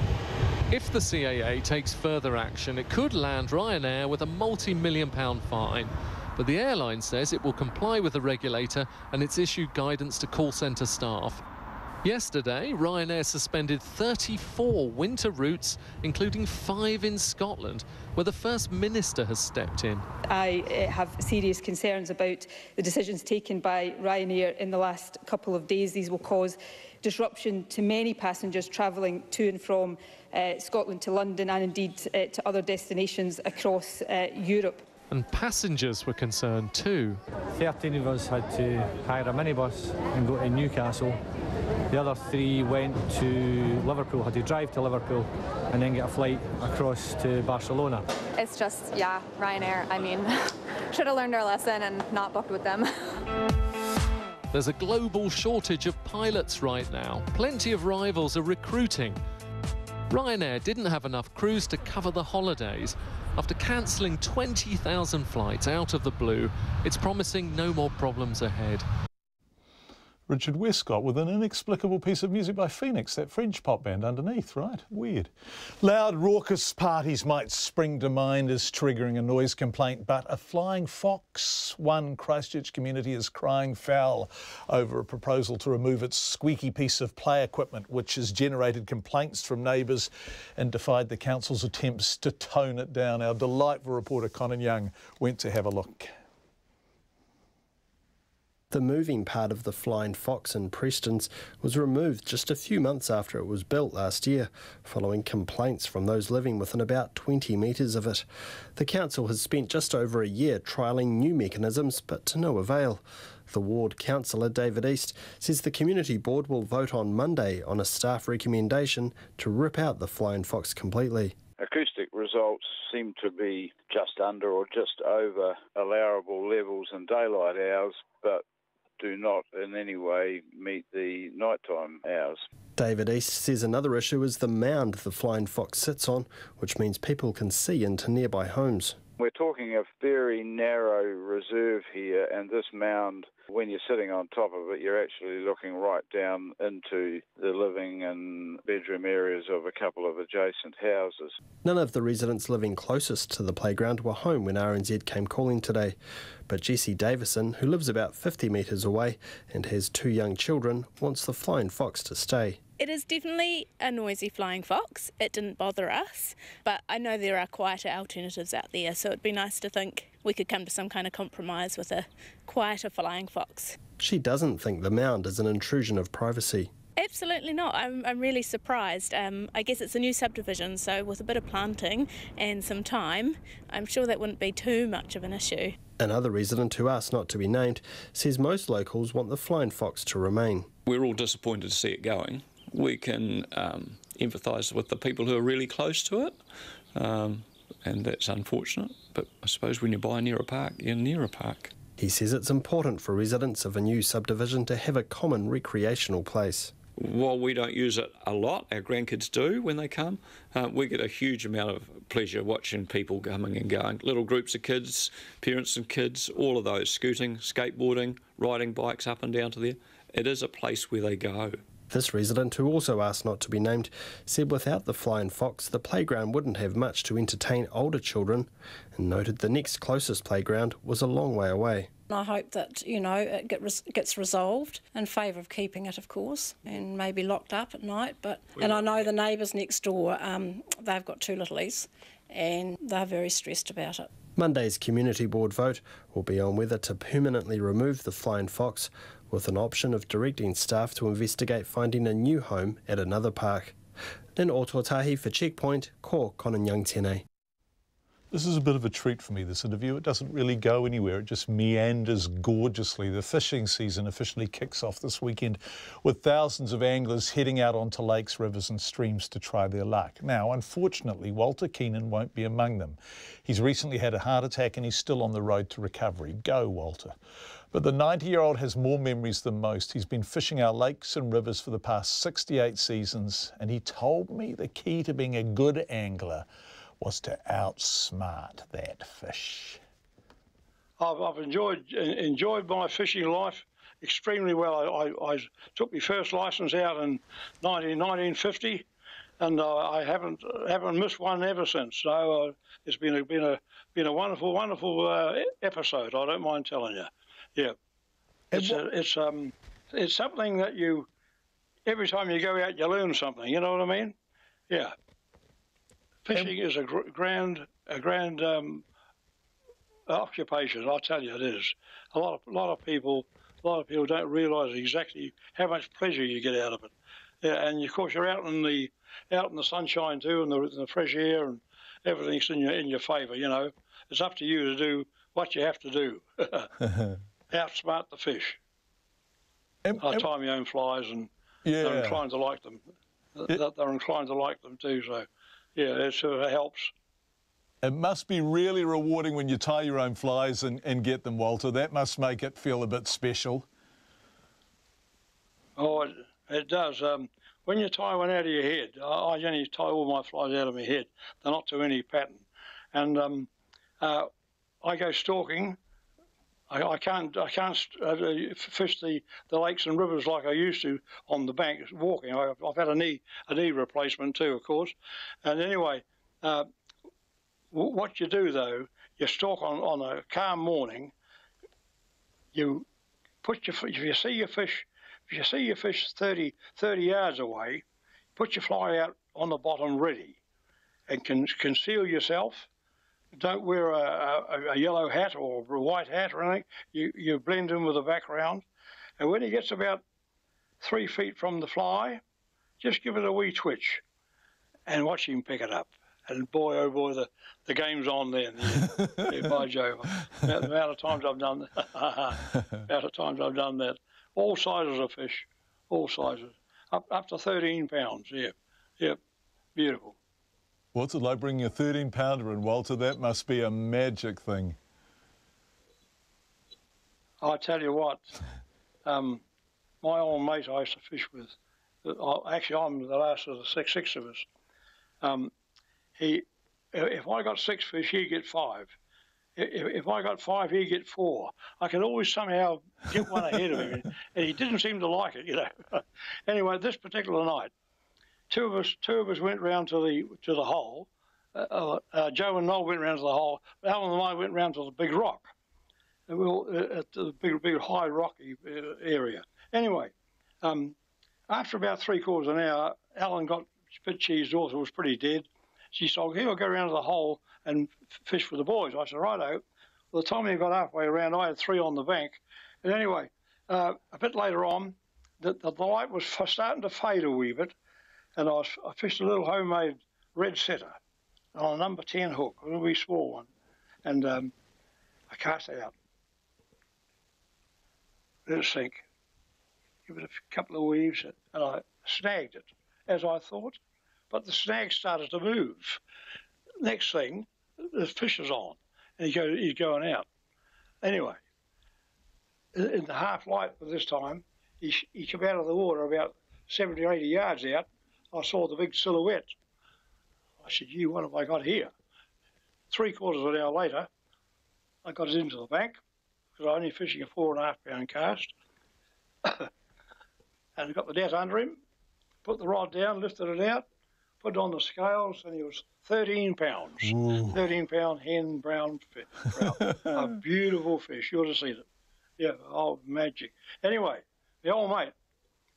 If the CAA takes further action, it could land Ryanair with a multi-million pound fine but the airline says it will comply with the regulator and it's issued guidance to call centre staff. Yesterday, Ryanair suspended 34 winter routes, including five in Scotland, where the First Minister has stepped in. I uh, have serious concerns about the decisions taken by Ryanair in the last couple of days. These will cause disruption to many passengers travelling to and from uh, Scotland to London and indeed uh, to other destinations across uh, Europe and passengers were concerned too. 13 of us had to hire a minibus and go to Newcastle. The other three went to Liverpool, had to drive to Liverpool and then get a flight across to Barcelona. It's just, yeah, Ryanair. I mean, should have learned our lesson and not booked with them. There's a global shortage of pilots right now. Plenty of rivals are recruiting. Ryanair didn't have enough crews to cover the holidays, after cancelling 20,000 flights out of the blue, it's promising no more problems ahead. Richard Westcott with an inexplicable piece of music by Phoenix, that French pop band underneath, right? Weird. Loud, raucous parties might spring to mind as triggering a noise complaint, but a flying fox, one Christchurch community is crying foul over a proposal to remove its squeaky piece of play equipment, which has generated complaints from neighbours and defied the council's attempts to tone it down. Our delightful reporter Conan Young went to have a look. The moving part of the Flying Fox in Prestons was removed just a few months after it was built last year, following complaints from those living within about 20 metres of it. The council has spent just over a year trialling new mechanisms, but to no avail. The ward councillor, David East, says the community board will vote on Monday on a staff recommendation to rip out the Flying Fox completely. Acoustic results seem to be just under or just over allowable levels in daylight hours, but do not in any way meet the nighttime hours. David East says another issue is the mound the flying fox sits on, which means people can see into nearby homes. We're talking a very narrow reserve here, and this mound, when you're sitting on top of it, you're actually looking right down into the living and bedroom areas of a couple of adjacent houses. None of the residents living closest to the playground were home when RNZ came calling today, but Jesse Davison, who lives about 50 metres away and has two young children, wants the flying fox to stay. It is definitely a noisy flying fox. It didn't bother us, but I know there are quieter alternatives out there, so it'd be nice to think we could come to some kind of compromise with a quieter flying fox. She doesn't think the mound is an intrusion of privacy. Absolutely not. I'm, I'm really surprised. Um, I guess it's a new subdivision, so with a bit of planting and some time, I'm sure that wouldn't be too much of an issue. Another resident who asked not to be named says most locals want the flying fox to remain. We're all disappointed to see it going we can um, empathise with the people who are really close to it, um, and that's unfortunate. But I suppose when you buy near a park, you're near a park. He says it's important for residents of a new subdivision to have a common recreational place. While we don't use it a lot, our grandkids do when they come. Uh, we get a huge amount of pleasure watching people coming and going. Little groups of kids, parents and kids, all of those scooting, skateboarding, riding bikes up and down to there. It is a place where they go. This resident, who also asked not to be named, said without the flying fox, the playground wouldn't have much to entertain older children, and noted the next closest playground was a long way away. I hope that, you know, it get res- gets resolved in favour of keeping it, of course, and maybe locked up at night. But And I know the neighbours next door, um, they've got two littlies, and they're very stressed about it. Monday's Community Board vote will be on whether to permanently remove the flying fox with an option of directing staff to investigate finding a new home at another park. In Ōtautahi for Checkpoint, ko Conan Young Tene. This is a bit of a treat for me, this interview. It doesn't really go anywhere. It just meanders gorgeously. The fishing season officially kicks off this weekend with thousands of anglers heading out onto lakes, rivers and streams to try their luck. Now, unfortunately, Walter Keenan won't be among them. He's recently had a heart attack and he's still on the road to recovery. Go, Walter. But the 90 year old has more memories than most. He's been fishing our lakes and rivers for the past 68 seasons, and he told me the key to being a good angler was to outsmart that fish. I've, I've enjoyed enjoyed my fishing life extremely well. I, I, I took my first license out in 19, 1950, and uh, I haven't haven't missed one ever since. So uh, it's been a been a been a wonderful wonderful uh, episode. I don't mind telling you. Yeah, it's a, it's um it's something that you every time you go out you learn something. You know what I mean? Yeah. Fishing is a gr- grand a grand um, occupation. I tell you, it is. A lot of a lot of people a lot of people don't realise exactly how much pleasure you get out of it. Yeah, and of course you're out in the out in the sunshine too, and the, the fresh air, and everything's in your in your favour. You know, it's up to you to do what you have to do. outsmart the fish. Um, I tie my own flies, and yeah. they're inclined to like them. Yeah. They're inclined to like them too. So, yeah, it sort of helps. It must be really rewarding when you tie your own flies and, and get them, Walter. That must make it feel a bit special. Oh, it, it does. Um, when you tie one out of your head, I, I only tie all my flies out of my head. They're not to any pattern. And um, uh, I go stalking I, I can't I can't uh, fish the, the lakes and rivers like I used to on the bank walking. I, have had a knee a knee replacement too, of course. And anyway, uh, what you do though, you stalk on on a calm morning. You put your if you see your fish if you see your fish 30, 30 yards away, put your fly out on the bottom ready, and can conceal yourself don't wear a, a, a, yellow hat or a white hat or anything. You, you blend in with the background. And when he gets about three feet from the fly, just give it a wee twitch and watch him pick it up. And boy, oh boy, the, the game's on then. Yeah, yeah, by Jove. The amount of times I've done that. amount of times I've done that. All sizes of fish, all sizes. Up, up to 13 pounds, yeah. Yep, beautiful. What's it like bringing a 13 pounder in, Walter? That must be a magic thing. I tell you what, um, my old mate I used to fish with, uh, actually I'm the last of the six, six of us. Um, he, if I got six fish, he'd get five. If, if I got five, he'd get four. I could always somehow get one ahead of him, and he didn't seem to like it, you know. anyway, this particular night, two of us two of us went round to the to the hole. Uh, uh, uh, Joe and Noel went round to the hole. Alan and I went round to the big rock. And we were uh, at the big big high rocky uh, area. Anyway, um, after about three quarters of an hour, Alan got spit cheese daughter was pretty dead. She said, "Here, we'll go round to the hole and fish for the boys." I said, "Righto." Well, the time we got halfway around, I had three on the bank. And anyway, uh, a bit later on, the, the light was starting to fade a wee bit, and I, was, I fished a little homemade red setter on a number 10 hook, a wee small one, and um, I cast it out. Let it sink. Give it a couple of weaves, and I snagged it, as I thought, but the snag started to move. Next thing, the fish is on, and he go, he's going out. Anyway, in the half light this time, he, he came out of the water about 70 or 80 yards out, I saw the big silhouette. I said, "You, what have I got here?" Three quarters of an hour later, I got it into the bank because I was only fishing a four and a half pound cast, and I got the net under him. Put the rod down, lifted it out, put it on the scales, and he was 13 pounds. Ooh. 13 pound hen brown fish. a beautiful fish. You ought to see it. Yeah, oh, magic. Anyway, the old mate,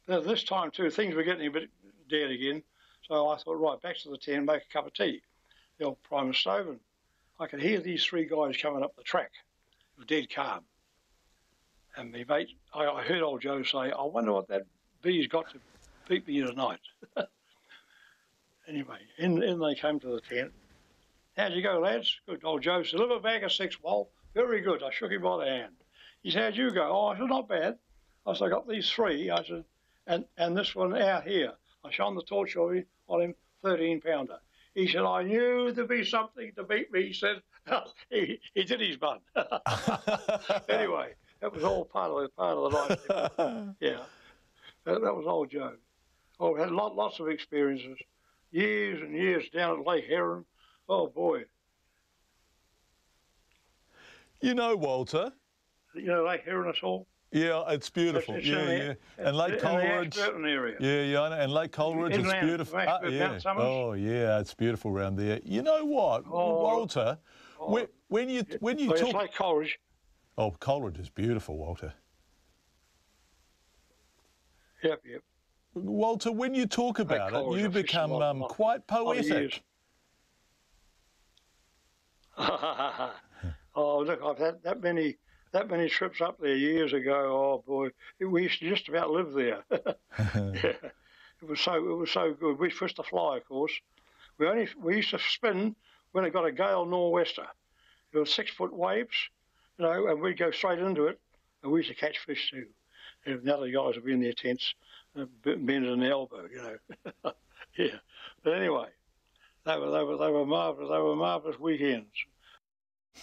this time too, things were getting a bit dead again. So I thought, right, back to the tent, make a cup of tea. The old Primus stove, and I could hear these three guys coming up the track. Dead calm. And my mate, I, I heard old Joe say, I wonder what that bee's got to beat me tonight. anyway, in, in they came to the tent. How'd you go, lads? Good. Old Joe said, a bag of six wall. Very good. I shook him by the hand. He said, how'd you go? Oh, I said, not bad. I said, I got these three. I said, and, and this one out here. I shone the torch on him, 13 pounder. He said, I knew there'd be something to beat me. He said, he, he did his bun. anyway, that was all part of the, part of the life. yeah, that, that was old Joe. Oh, had lot, lots of experiences, years and years down at Lake Heron. Oh, boy. You know, Walter. You know Lake Heron at all? Yeah, it's beautiful. It's, yeah, yeah. And Lake Coleridge. area. Yeah, yeah, and Lake Coleridge, it's beautiful. Ah, yeah. Oh, yeah, it's beautiful around there. You know what, oh, Walter? Oh, when, when, you when you oh, talk, Lake Coleridge. Oh, Coleridge is beautiful, Walter. Yep, yep. Walter, when you talk about it, you become um, quite poetic. oh, look, I've had that many that many trips up there years ago. Oh boy, we used to just about live there. yeah. It was so it was so good. We used to fly, of course. We only we used to spin when it got a gale nor'wester. It was six foot waves, you know, and we'd go straight into it, and we used to catch fish too. And the other guys would be in their tents, uh, bending an elbow, you know. yeah, but anyway, they were they were they were marvelous. They were marvelous weekends.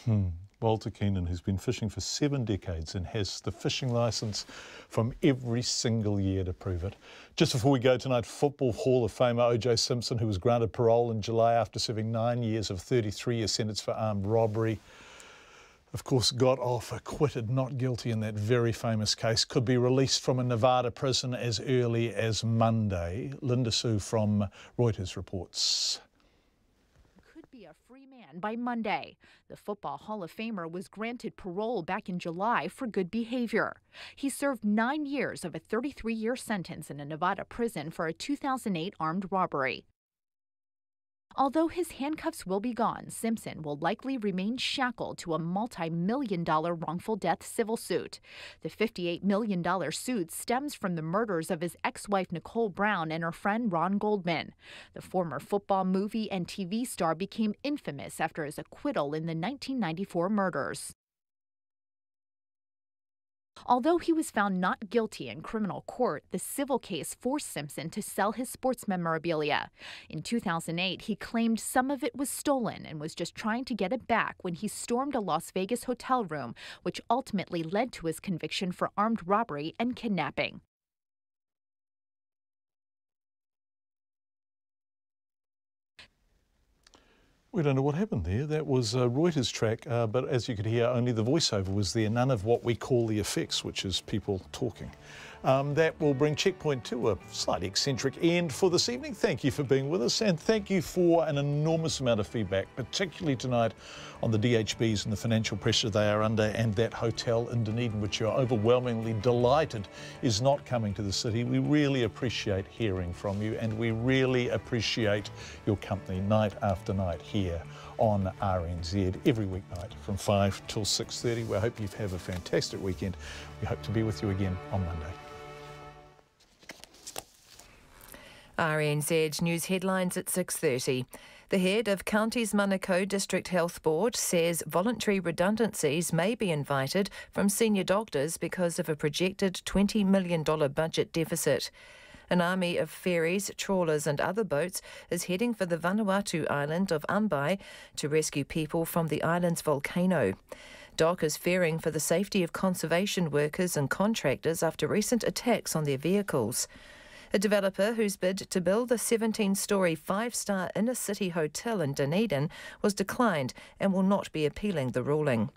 Hmm. Walter Keenan, who's been fishing for seven decades and has the fishing licence from every single year to prove it. Just before we go tonight, Football Hall of Famer O.J. Simpson, who was granted parole in July after serving nine years of 33 year sentence for armed robbery. of course, got off acquitted, not guilty in that very famous case, could be released from a Nevada prison as early as Monday. Linda Sue from Reuters reports by Monday. The Football Hall of Famer was granted parole back in July for good behavior. He served nine years of a 33 year sentence in a Nevada prison for a 2008 armed robbery. Although his handcuffs will be gone, Simpson will likely remain shackled to a multi million dollar wrongful death civil suit. The $58 million suit stems from the murders of his ex wife Nicole Brown and her friend Ron Goldman. The former football movie and TV star became infamous after his acquittal in the 1994 murders. Although he was found not guilty in criminal court, the civil case forced Simpson to sell his sports memorabilia. In 2008, he claimed some of it was stolen and was just trying to get it back when he stormed a Las Vegas hotel room, which ultimately led to his conviction for armed robbery and kidnapping. We don't know what happened there. That was a Reuters track, uh, but as you could hear, only the voiceover was there, none of what we call the effects, which is people talking. Um, that will bring Checkpoint to a slightly eccentric end for this evening. Thank you for being with us and thank you for an enormous amount of feedback, particularly tonight on the DHBs and the financial pressure they are under and that hotel in Dunedin, which you're overwhelmingly delighted is not coming to the city. We really appreciate hearing from you and we really appreciate your company night after night here on RNZ every weeknight from 5 till 6.30. We hope you have a fantastic weekend. We hope to be with you again on Monday. RNZ News headlines at 6:30. The head of Counties Manukau District Health Board says voluntary redundancies may be invited from senior doctors because of a projected $20 million budget deficit. An army of ferries, trawlers, and other boats is heading for the Vanuatu island of Ambae to rescue people from the island's volcano. DOC is fearing for the safety of conservation workers and contractors after recent attacks on their vehicles. A developer whose bid to build a 17 story five star inner city hotel in Dunedin was declined and will not be appealing the ruling.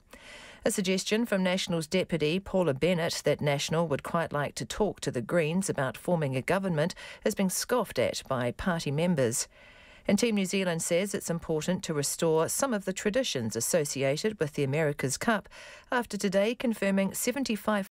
A suggestion from National's deputy Paula Bennett that National would quite like to talk to the Greens about forming a government has been scoffed at by party members. And Team New Zealand says it's important to restore some of the traditions associated with the America's Cup after today confirming 75